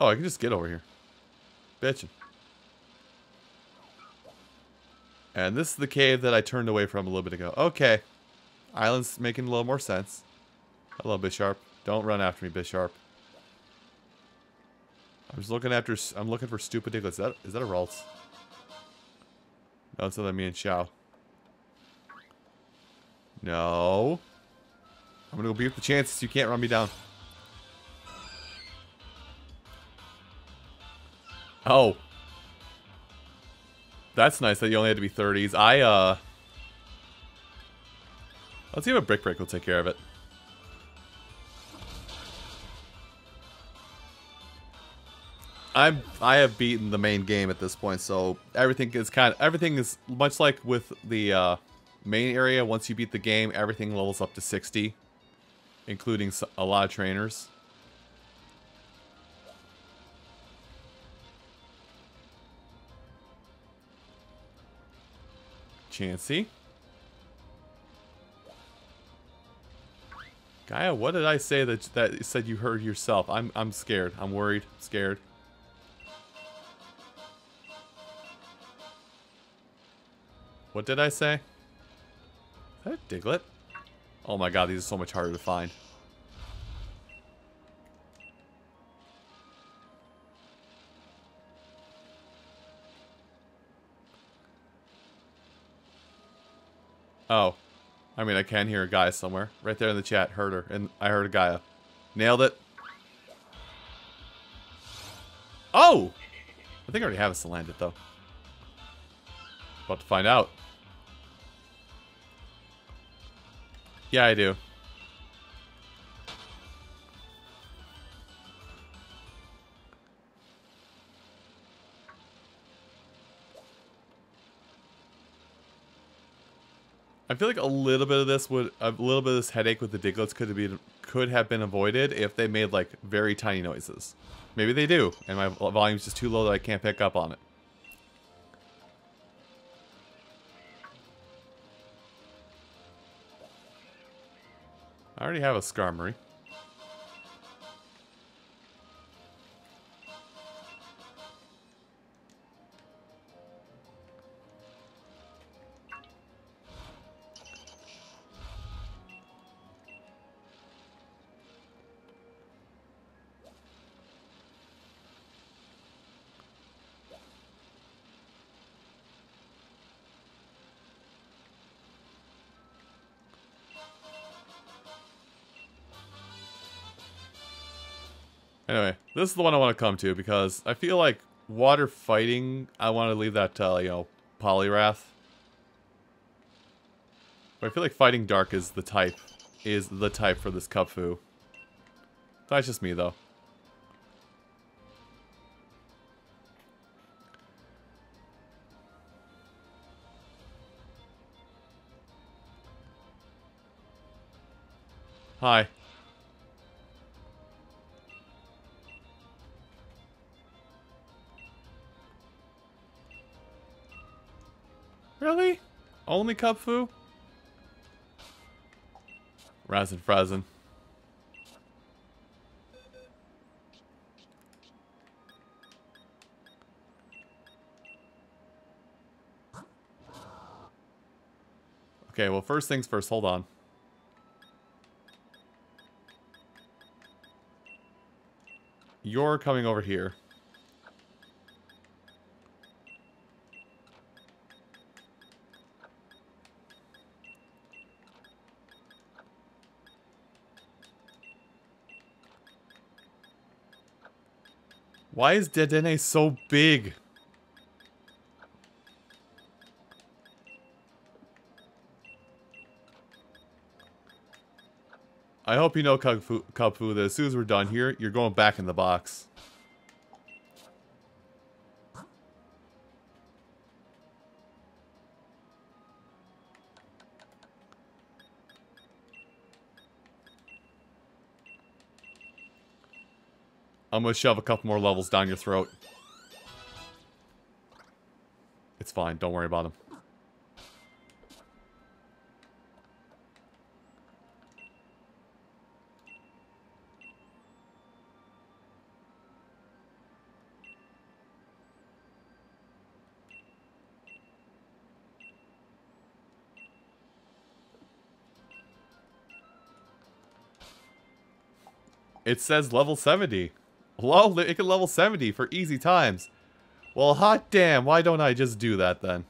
Oh, I can just get over here. Bitchin'. And this is the cave that I turned away from a little bit ago. Okay. Island's making a little more sense. Hello, Bisharp. Don't run after me, Bisharp. I was looking after. I'm looking for stupid Diglett. Is that is that a Ralts? No, it's not Mienshao. No. I'm gonna go beat the chances. You can't run me down. Oh. That's nice that you only had to be 30s. I, uh... Let's see if a Brick Break will take care of it. I'm I have beaten the main game at this point, so everything is kind of everything is much like with the uh, main area. Once you beat the game, everything levels up to 60, including a lot of trainers. Chansey. Gaia, what did I say that that said you heard yourself? I'm I'm scared. I'm worried. Scared. What did I say? Is that a Diglett? Oh my god, these are so much harder to find. Oh. I mean, I can hear a guy somewhere. Right there in the chat. Heard her. And I heard a Gaia. Nailed it. Oh! I think I already have a Salandit, though. About to find out. Yeah, I do. I feel like a little bit of this would a little bit of this headache with the Digletts could have been could have been avoided if they made like very tiny noises. Maybe they do, and my volume's just too low that I can't pick up on it. I already have a Skarmory. This is the one I want to come to because I feel like water fighting, I want to leave that to, you know, Poliwrath. But I feel like fighting dark is the type, is the type for this Kubfu. That's just me, though. Hi. Only Kubfu? Razzin Frazzin. Okay, well first things first, hold on. You're coming over here. Why is Dedenne so big? I hope you know, Kubfu, Kubfu, that as soon as we're done here, you're going back in the box. I'm gonna shove a couple more levels down your throat. It's fine, don't worry about him. It says level 70. Well, it can level 70 for easy times. Well, hot damn, why don't I just do that then?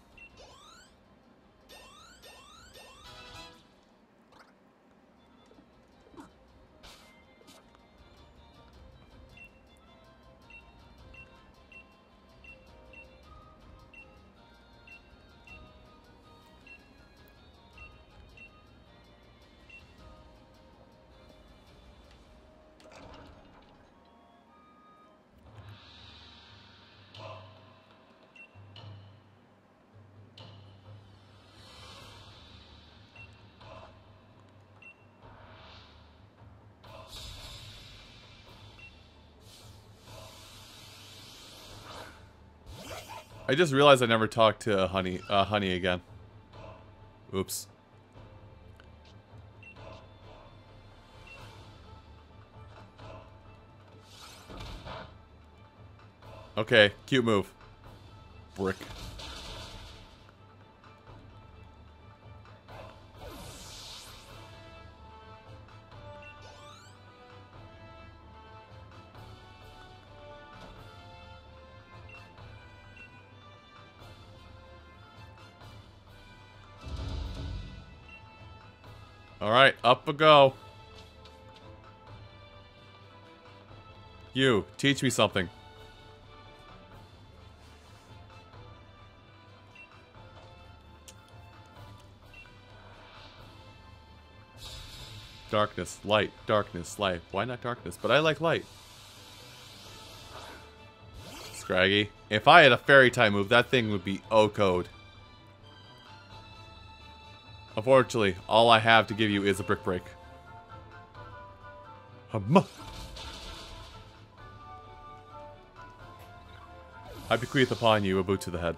I just realized I never talked to Honey, uh, Honey again. Oops. Okay, cute move. Brick. We go. You, teach me something. Darkness, light, darkness, light. Why not darkness? But I like light. Scraggy. If I had a fairy type move, that thing would be OHKO. Unfortunately, all I have to give you is a brick break. Hum. I bequeath upon you a boot to the head.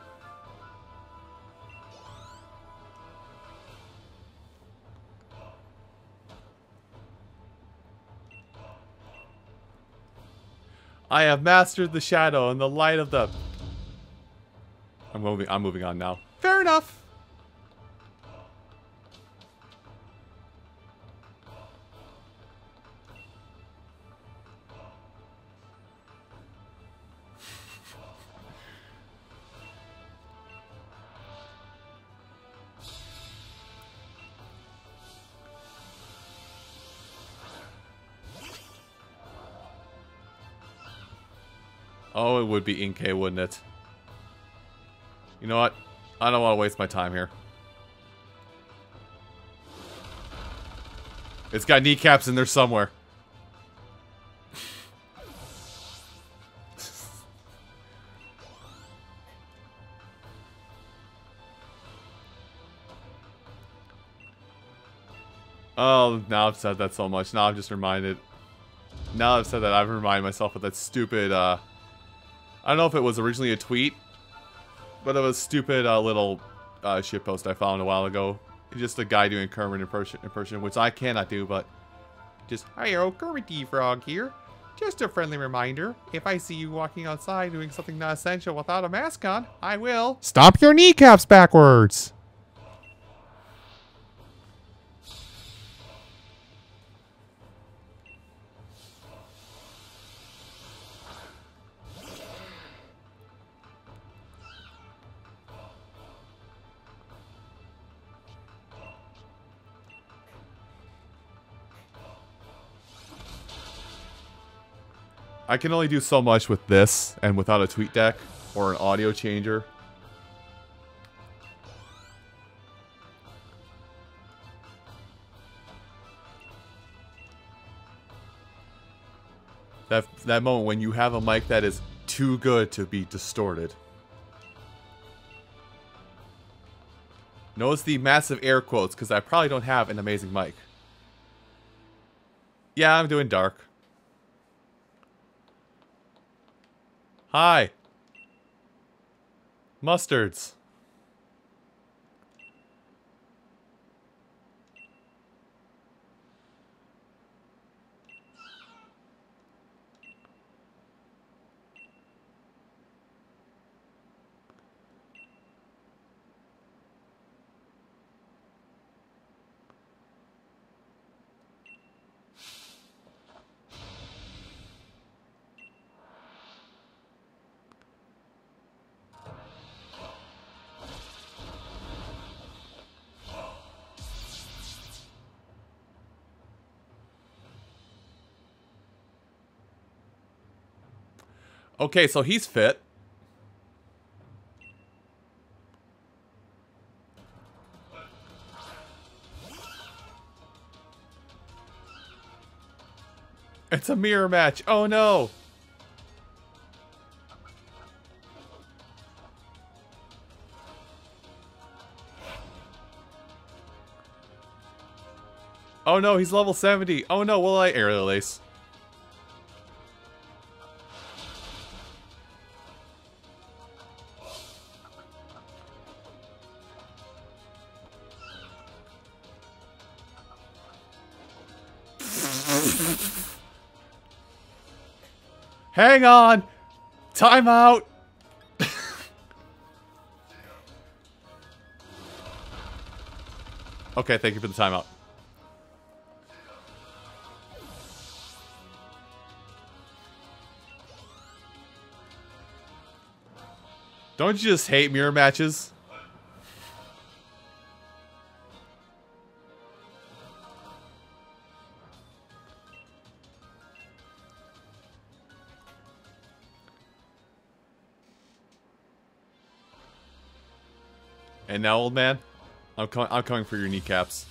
I have mastered the shadow and the light of the... I'm moving, I'm moving on now. Fair enough. Would be Inkay, wouldn't it? You know what? I don't want to waste my time here. It's got kneecaps in there somewhere. oh, now I've said that so much. Now I'm just reminded. Now I've said that, I've reminded myself of that stupid, uh, I don't know if it was originally a tweet, but it was a stupid uh, little uh, shitpost I found a while ago. Just a guy doing Kermit impression, impression, which I cannot do, but just, Hi, oh, Kermit the Frog here. Just a friendly reminder, if I see you walking outside doing something not essential without a mask on, I will... Stop your kneecaps backwards! I can only do so much with this and without a tweet deck or an audio changer. That, that moment when you have a mic that is too good to be distorted. Notice the massive air quotes because I probably don't have an amazing mic. Yeah, I'm doing dark. Hi. Mustards. Okay, so he's fit. It's a mirror match. Oh no. Oh no, he's level 70. Oh no, will I aerial ace? Hang on! Time out! okay, thank you for the timeout. Don't you just hate mirror matches? And now, old man, I'm, com I'm coming for your kneecaps.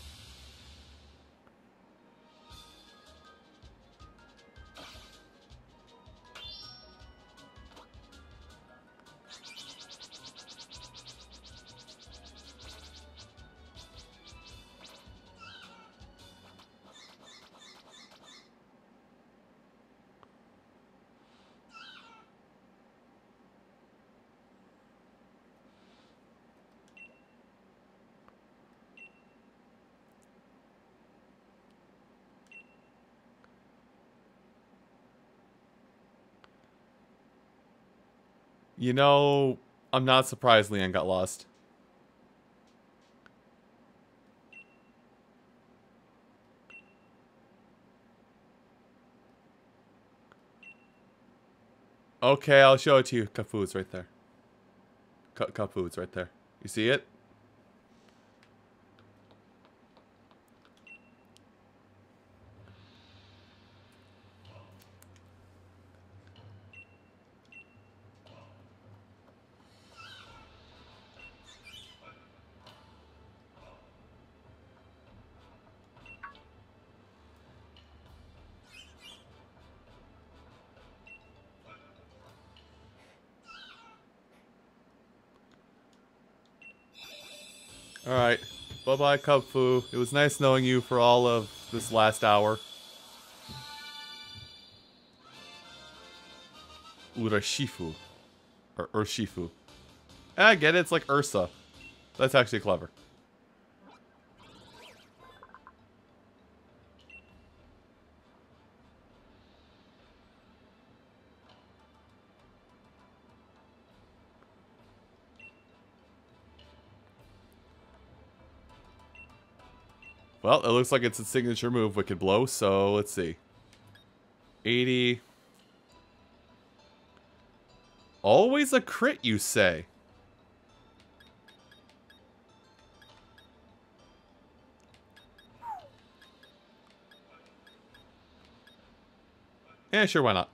You know, I'm not surprised Leanne got lost. Okay, I'll show it to you. Kubfu's right there. Kubfu's right there. You see it? Alright. Bye-bye, Kubfu. It was nice knowing you for all of this last hour. Urashifu. Or Urshifu. I get it, it's like Ursa. That's actually clever. Well, it looks like it's a signature move, Wicked Blow, so let's see. 80. Always a crit, you say? Yeah, sure, why not?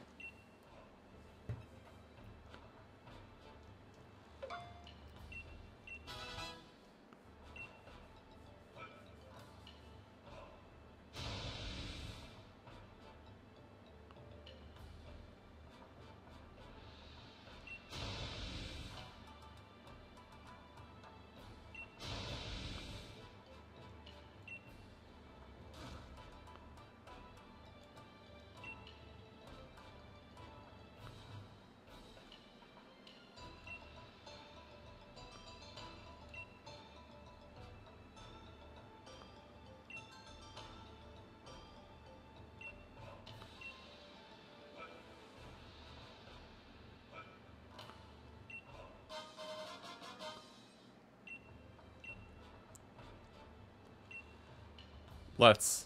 Let's.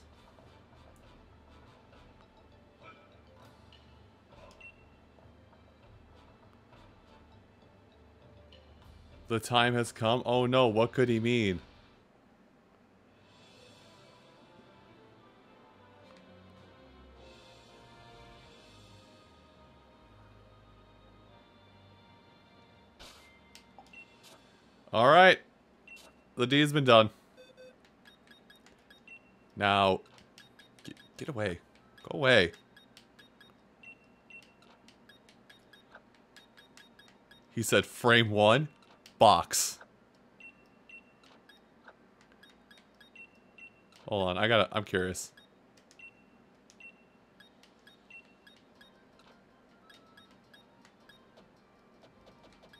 The time has come? Oh no, what could he mean? Alright. The deed's been done. Now, get, get away. Go away. He said frame one, box. Hold on, I gotta, I'm curious.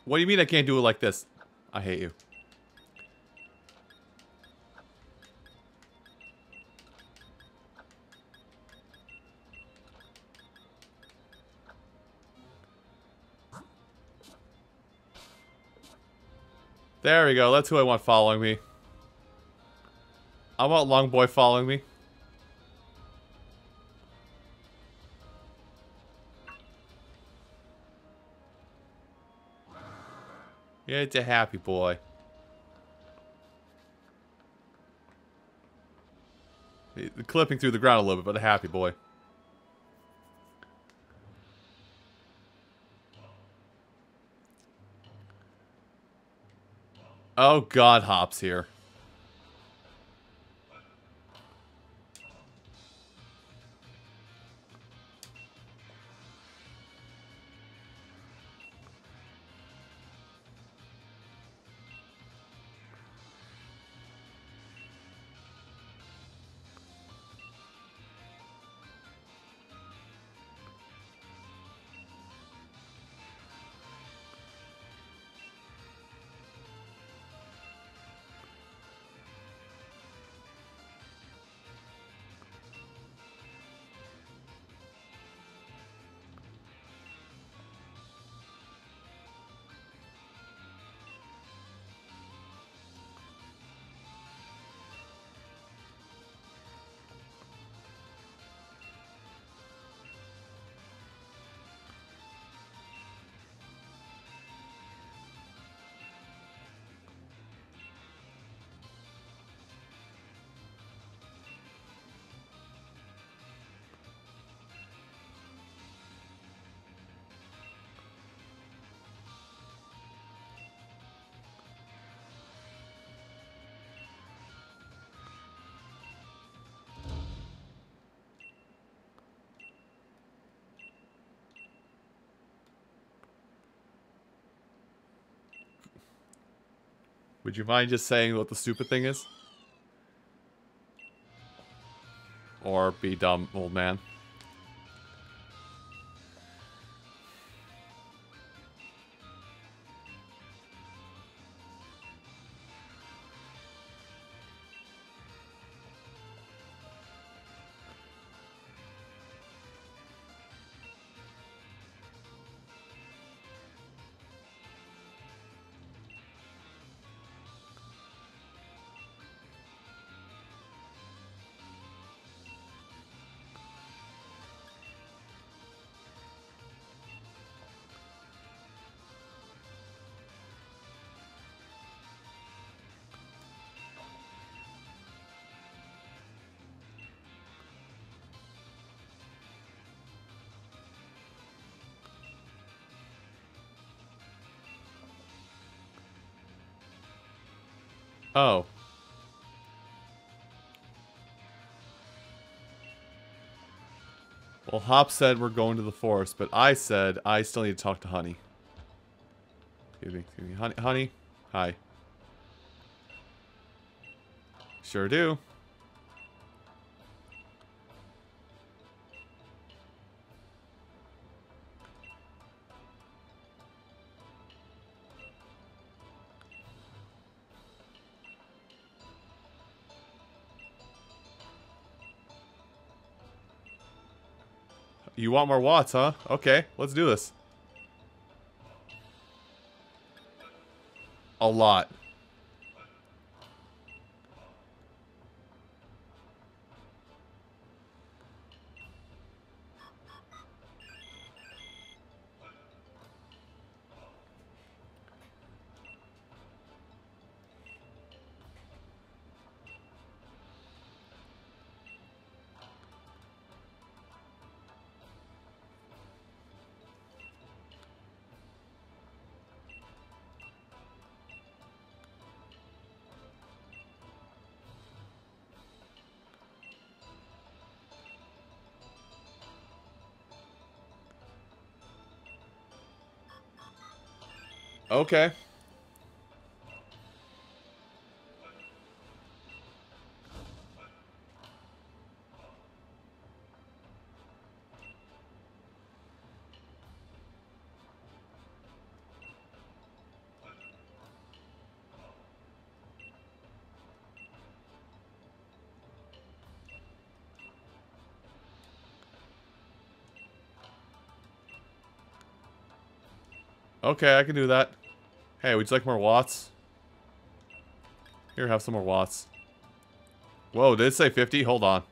What do you mean I can't do it like this? I hate you. There we go. That's who I want following me. I want Long Boy following me. Yeah, it's a happy boy. Clipping through the ground a little bit, but a happy boy. Oh god, Hop's here. You mind just saying what the stupid thing is? Or be dumb, old man. Oh. Well, Hop said we're going to the forest, but I said I still need to talk to Honey. Excuse me, excuse me. Honey, honey, hi. Sure do. You want more watts, huh? Okay, let's do this. A lot. Okay. Okay, I can do that. Hey, would you like more watts? Here, have some more watts. Whoa, did it say 50? Hold on.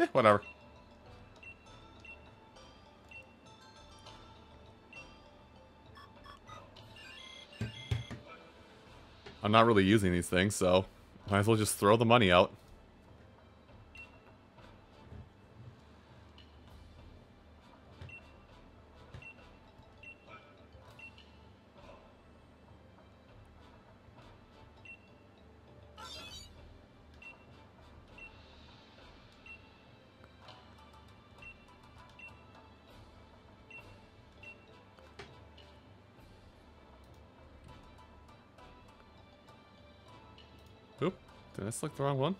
Eh, whatever. I'm not really using these things, so might as well just throw the money out. I the wrong one?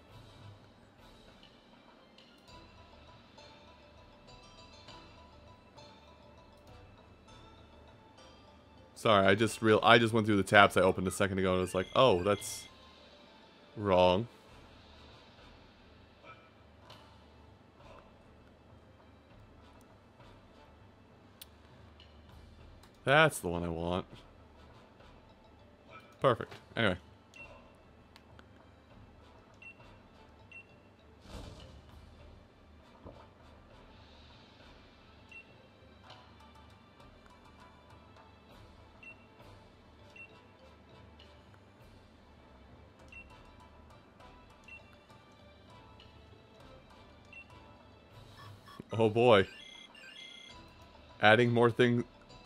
Sorry, I just real I just went through the tabs I opened a second ago and was like, oh, that's wrong. That's the one I want. Perfect. Anyway. Oh boy. Adding more things.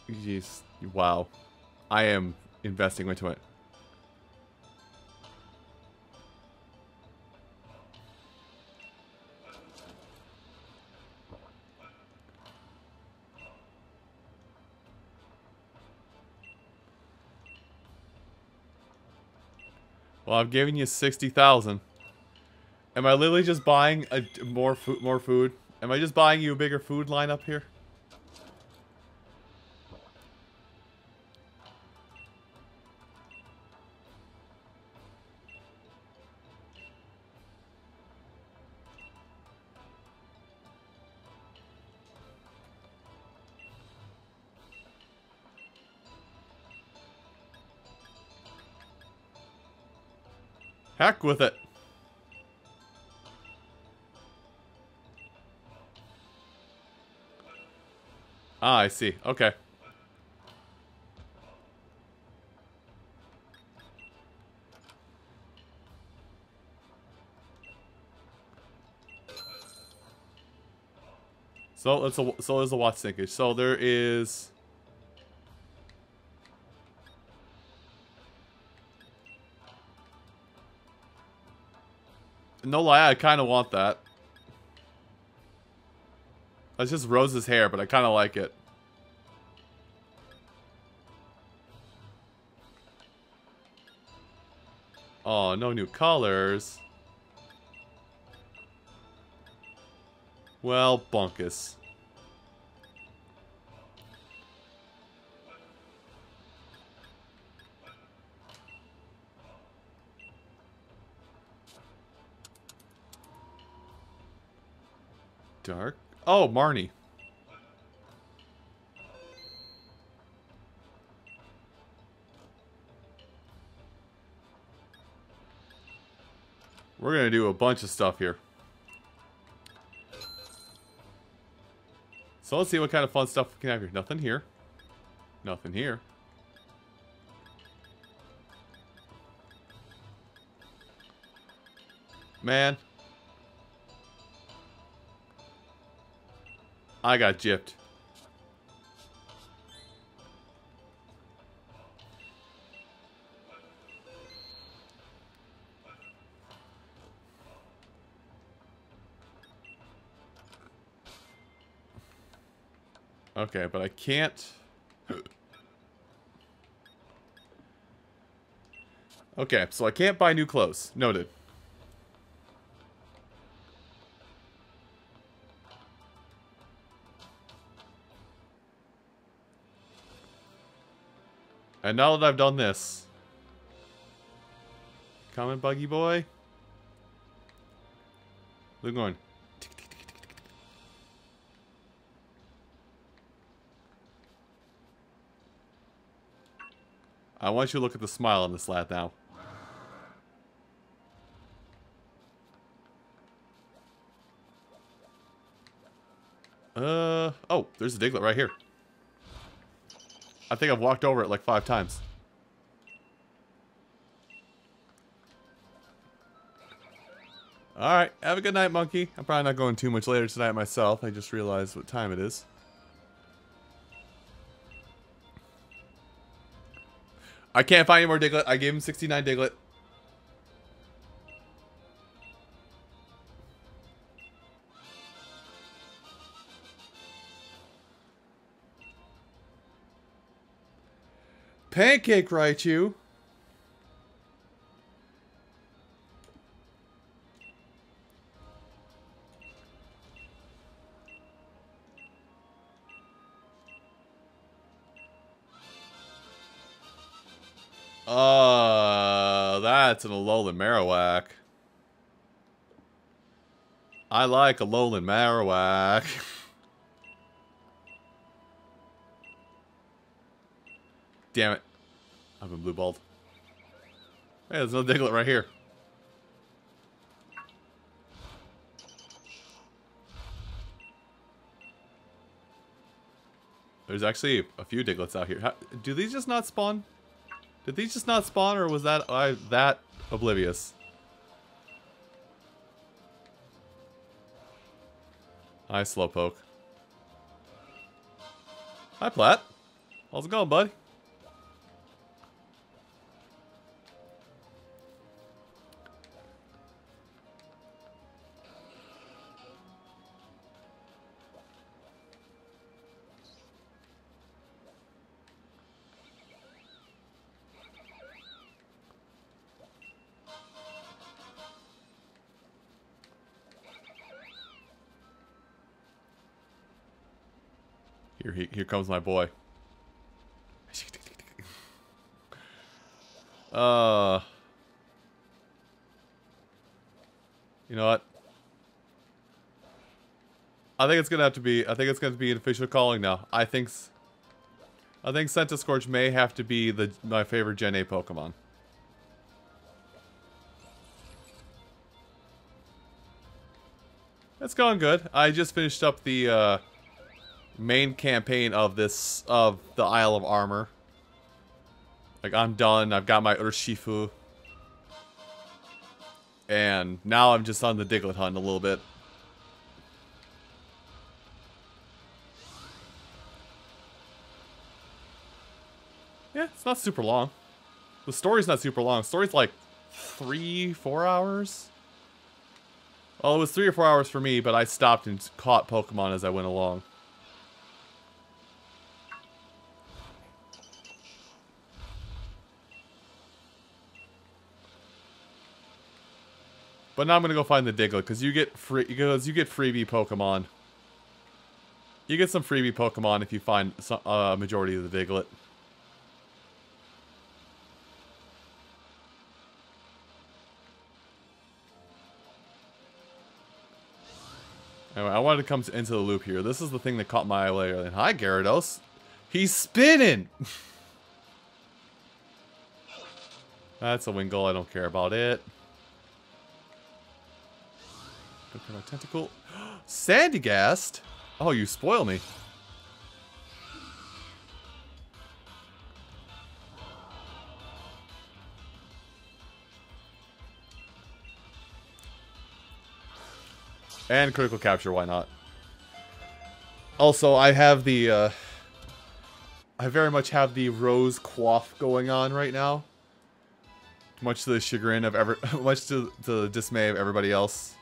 Jeez. Wow. I am investing into it. Well, I'm giving you 60,000. Am I literally just buying a, more food more food? Am I just buying you a bigger food line up here? Heck with it. I see. Okay. So it's a so there's a watch sinkage. So there is No lie, I kind of want that. That's just Rose's hair, but I kind of like it. Oh, no new colors. Well, bunkus. Dark. Oh, Marnie. We're going to do a bunch of stuff here. So let's see what kind of fun stuff we can have here. Nothing here. Nothing here. Man, I got gypped. Okay, but I can't... okay, so I can't buy new clothes. Noted. And now that I've done this... Comment, Buggy Boy. Look going. I want you to look at the smile on this lad now. Uh, oh, there's a Diglett right here. I think I've walked over it like five times. Alright, have a good night, monkey. I'm probably not going too much later tonight myself. I just realized what time it is. I can't find any more Diglett. I gave him 69 Diglett. Pancake Raichu. Uh, that's an Alolan Marowak. I like a Alolan Marowak. Damn it. I've been blue balled. Hey, there's no Diglett right here. There's actually a few Digletts out here. How, do these just not spawn? Did these just not spawn, or was that I that oblivious? Hi, Slowpoke. Hi, Platt. How's it going, bud? Comes my boy. Uh, you know what? I think it's gonna have to be. I think it's gonna be an official calling now. I think. I think Centiskorch may have to be the my favorite Gen 8 Pokemon. It's going good. I just finished up the uh, main campaign of this of the Isle of Armor. Like I'm done. I've got my Urshifu. And now I'm just on the Diglett hunt a little bit. Yeah, it's not super long. The story's not super long. The story's like three, four hours. Well, it was three or four hours for me, but I stopped and caught Pokemon as I went along. But now I'm gonna go find the Diglett because you get free because you get freebie Pokemon. You get some freebie Pokemon if you find a uh, majority of the Diglett. Anyway, I wanted to come into the loop here. This is the thing that caught my eye earlier. Hi, Gyarados. He's spinning! That's a Wingull. I don't care about it. My Tentacool. Sandygast? Oh, you spoil me. And critical capture, why not? Also, I have the, uh, I very much have the rose quaff going on right now. Much to the chagrin of ever, much to the dismay of everybody else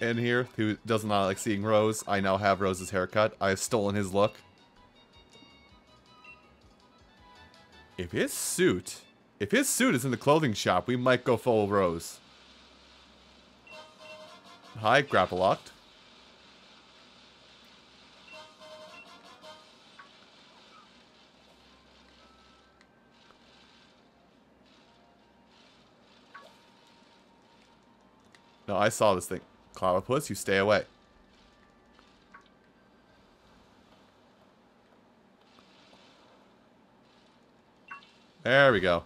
in here who does not like seeing Rose. I now have Rose's haircut. I have stolen his look. If his suit, if his suit is in the clothing shop, we might go full Rose. Hi, Grapploct. No, I saw this thing. Clobbopus, you stay away. There we go.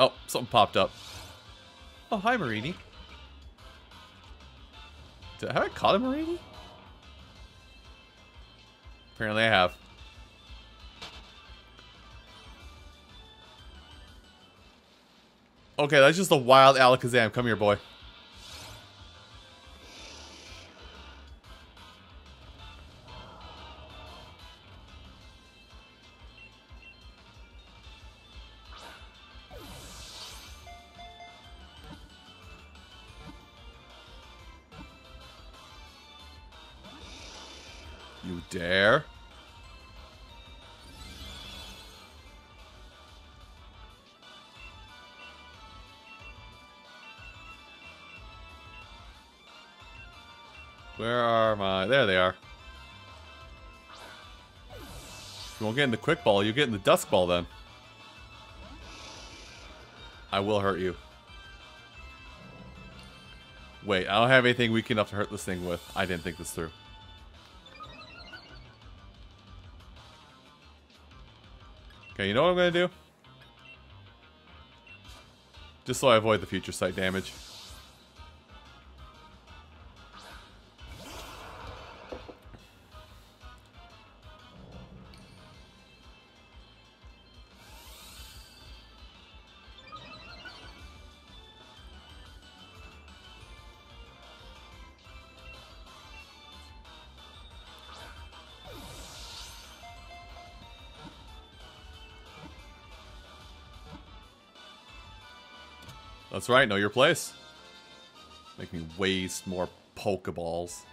Oh, something popped up. Oh, hi, Mareanie. Did, have I caught a Mareanie? Apparently I have. Okay, that's just a wild Alakazam. Come here, boy. You won't get in the quick ball, you get in the dusk ball then. I will hurt you. Wait, I don't have anything weak enough to hurt this thing with. I didn't think this through. Okay, you know what I'm going to do? Just so I avoid the future sight damage. That's right, know your place. Make me waste more Pokeballs.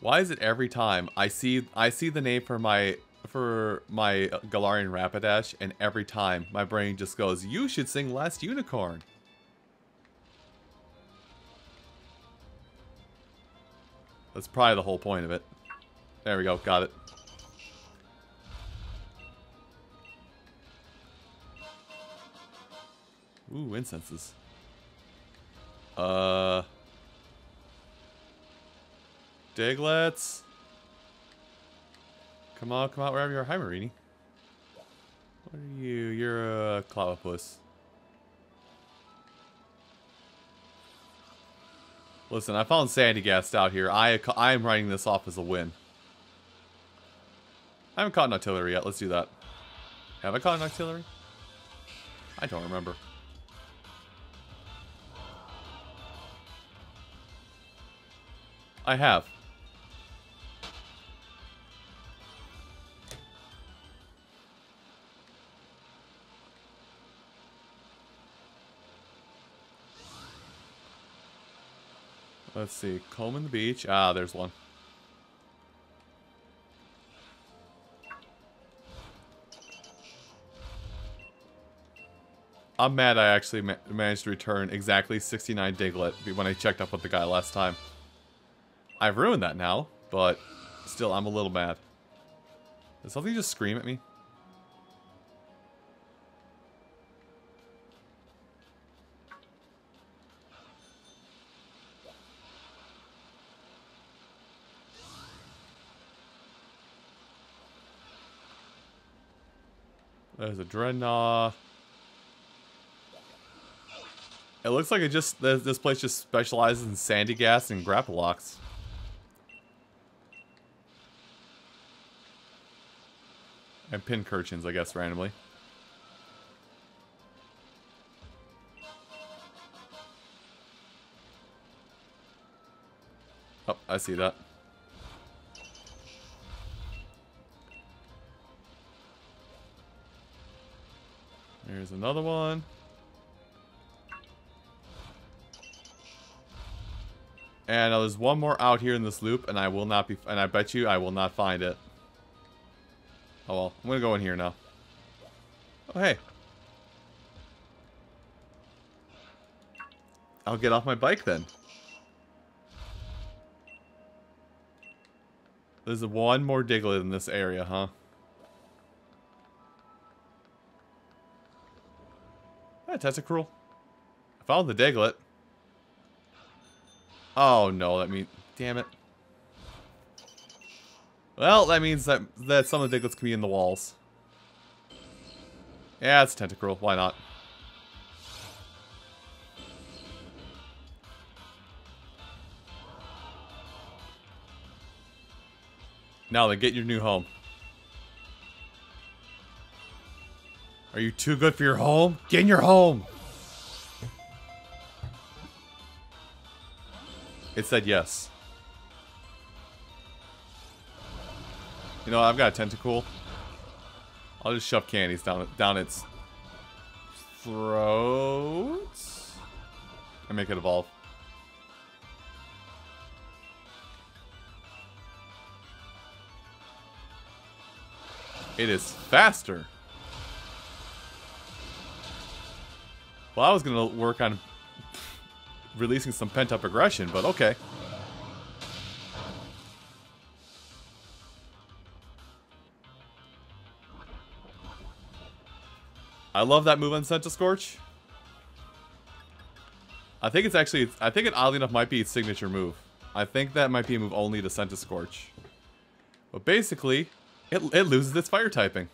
Why is it every time I see I see the name for my for my Galarian Rapidash, and every time my brain just goes, "You should sing Last Unicorn." That's probably the whole point of it. There we go, got it. Ooh, incenses. Uh... Digletts. Come on, come out wherever you are. Hi, Mareanie. What are you? You're a Clobbopus. Listen, I found Sandygast out here. I I am writing this off as a win. I haven't caught an Octillery yet. Let's do that. Have I caught an Octillery? I don't remember. I have. Let's see. The beach. Ah, there's one. I'm mad I actually ma managed to return exactly 69 Diglett when I checked up with the guy last time. I've ruined that now, but still, I'm a little mad. Did something just scream at me? There's a Drednaw. It looks like it just this place just specializes in Sandygast and Grapplocts. And Pincurchins, I guess, randomly. Oh, I see that. There's another one. And uh, there's one more out here in this loop, and I will not be, and I bet you I will not find it. Oh well, I'm gonna go in here now. Oh hey. I'll get off my bike then. There's one more Diglett in this area, huh? Yeah, Tentacruel. I found the Diglett. Oh no, that means damn it. Well, that means that that some of the Digletts can be in the walls. Yeah, it's Tentacruel. Why not? Now then, get your new home. Are you too good for your home? Get in your home! It said yes. You know, I've got a Tentacool. I'll just shove candies down down its throat and make it evolve. It is faster. Well, I was going to work on releasing some pent-up aggression, but okay. I love that move on Centiskorch. I think it's actually, I think it oddly enough might be its signature move. I think that might be a move only to Centiskorch. But basically, it, it loses its fire typing.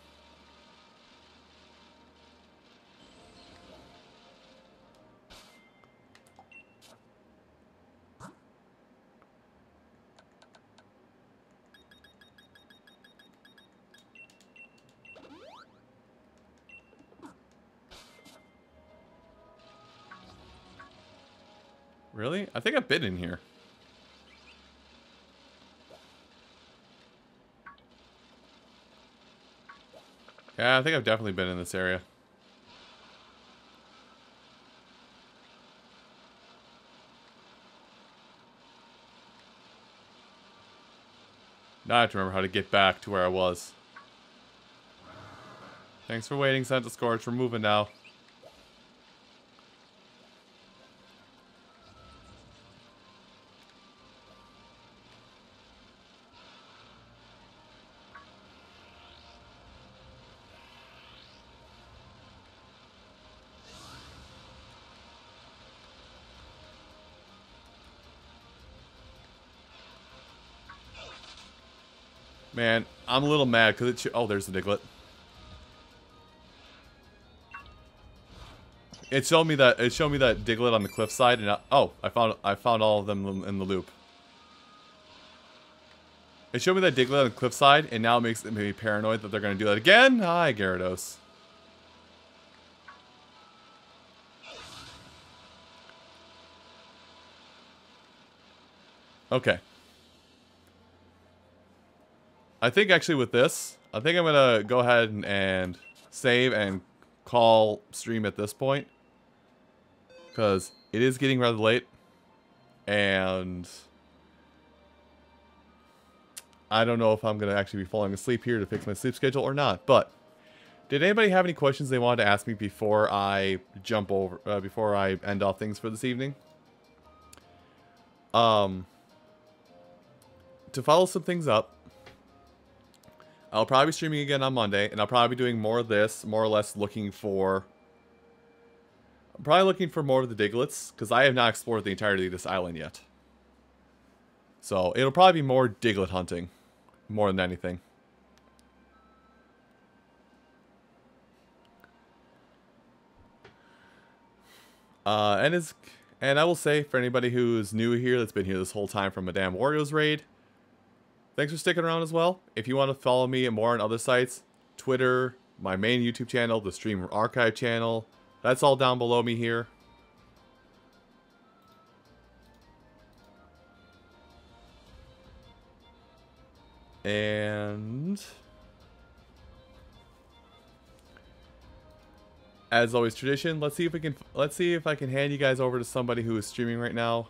Been in here. Yeah, I think I've definitely been in this area. Now I have to remember how to get back to where I was. Thanks for waiting, Centiskorch. We're moving now. I'm a little mad because it. Oh, there's the Diglett. It showed me that it showed me that Diglett on the cliffside, and I, oh, I found I found all of them in the loop. It showed me that Diglett on the cliffside, and now it makes me paranoid that they're going to do that again. Hi, Gyarados. Okay. I think actually with this, I think I'm going to go ahead and, and save and call stream at this point. Because it is getting rather late. And I don't know if I'm going to actually be falling asleep here to fix my sleep schedule or not. But did anybody have any questions they wanted to ask me before I jump over, uh, before I end off things for this evening? Um, to follow some things up, I'll probably be streaming again on Monday, and I'll probably be doing more of this, more or less looking for... I'm probably looking for more of the Digletts, because I have not explored the entirety of this island yet. So, it'll probably be more Diglett hunting, more than anything. Uh, and is and I will say for anybody who's new here that's been here this whole time from Madame Wario's raid, Thanks for sticking around as well. If you want to follow me more on other sites, Twitter, my main YouTube channel, the Stream Archive channel, that's all down below me here. And... As always tradition, let's see if we can let's see if I can hand you guys over to somebody who is streaming right now.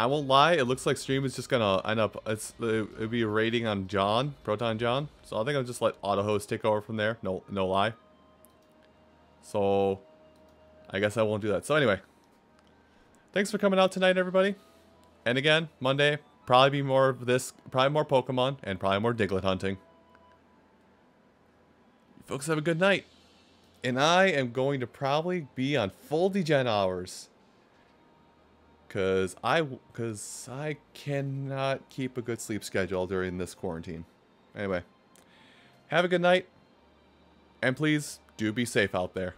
I won't lie, it looks like stream is just gonna end up, it's, it'll be a rating on Jon, Proton Jon. So I think I'll just let AutoHost take over from there, no, no lie. So, I guess I won't do that. So anyway, thanks for coming out tonight, everybody. And again, Monday, probably be more of this, probably more Pokemon, and probably more Diglett hunting. You folks have a good night. And I am going to probably be on full degen hours. Cause I, cause I cannot keep a good sleep schedule during this quarantine. Anyway, have a good night, and please do be safe out there.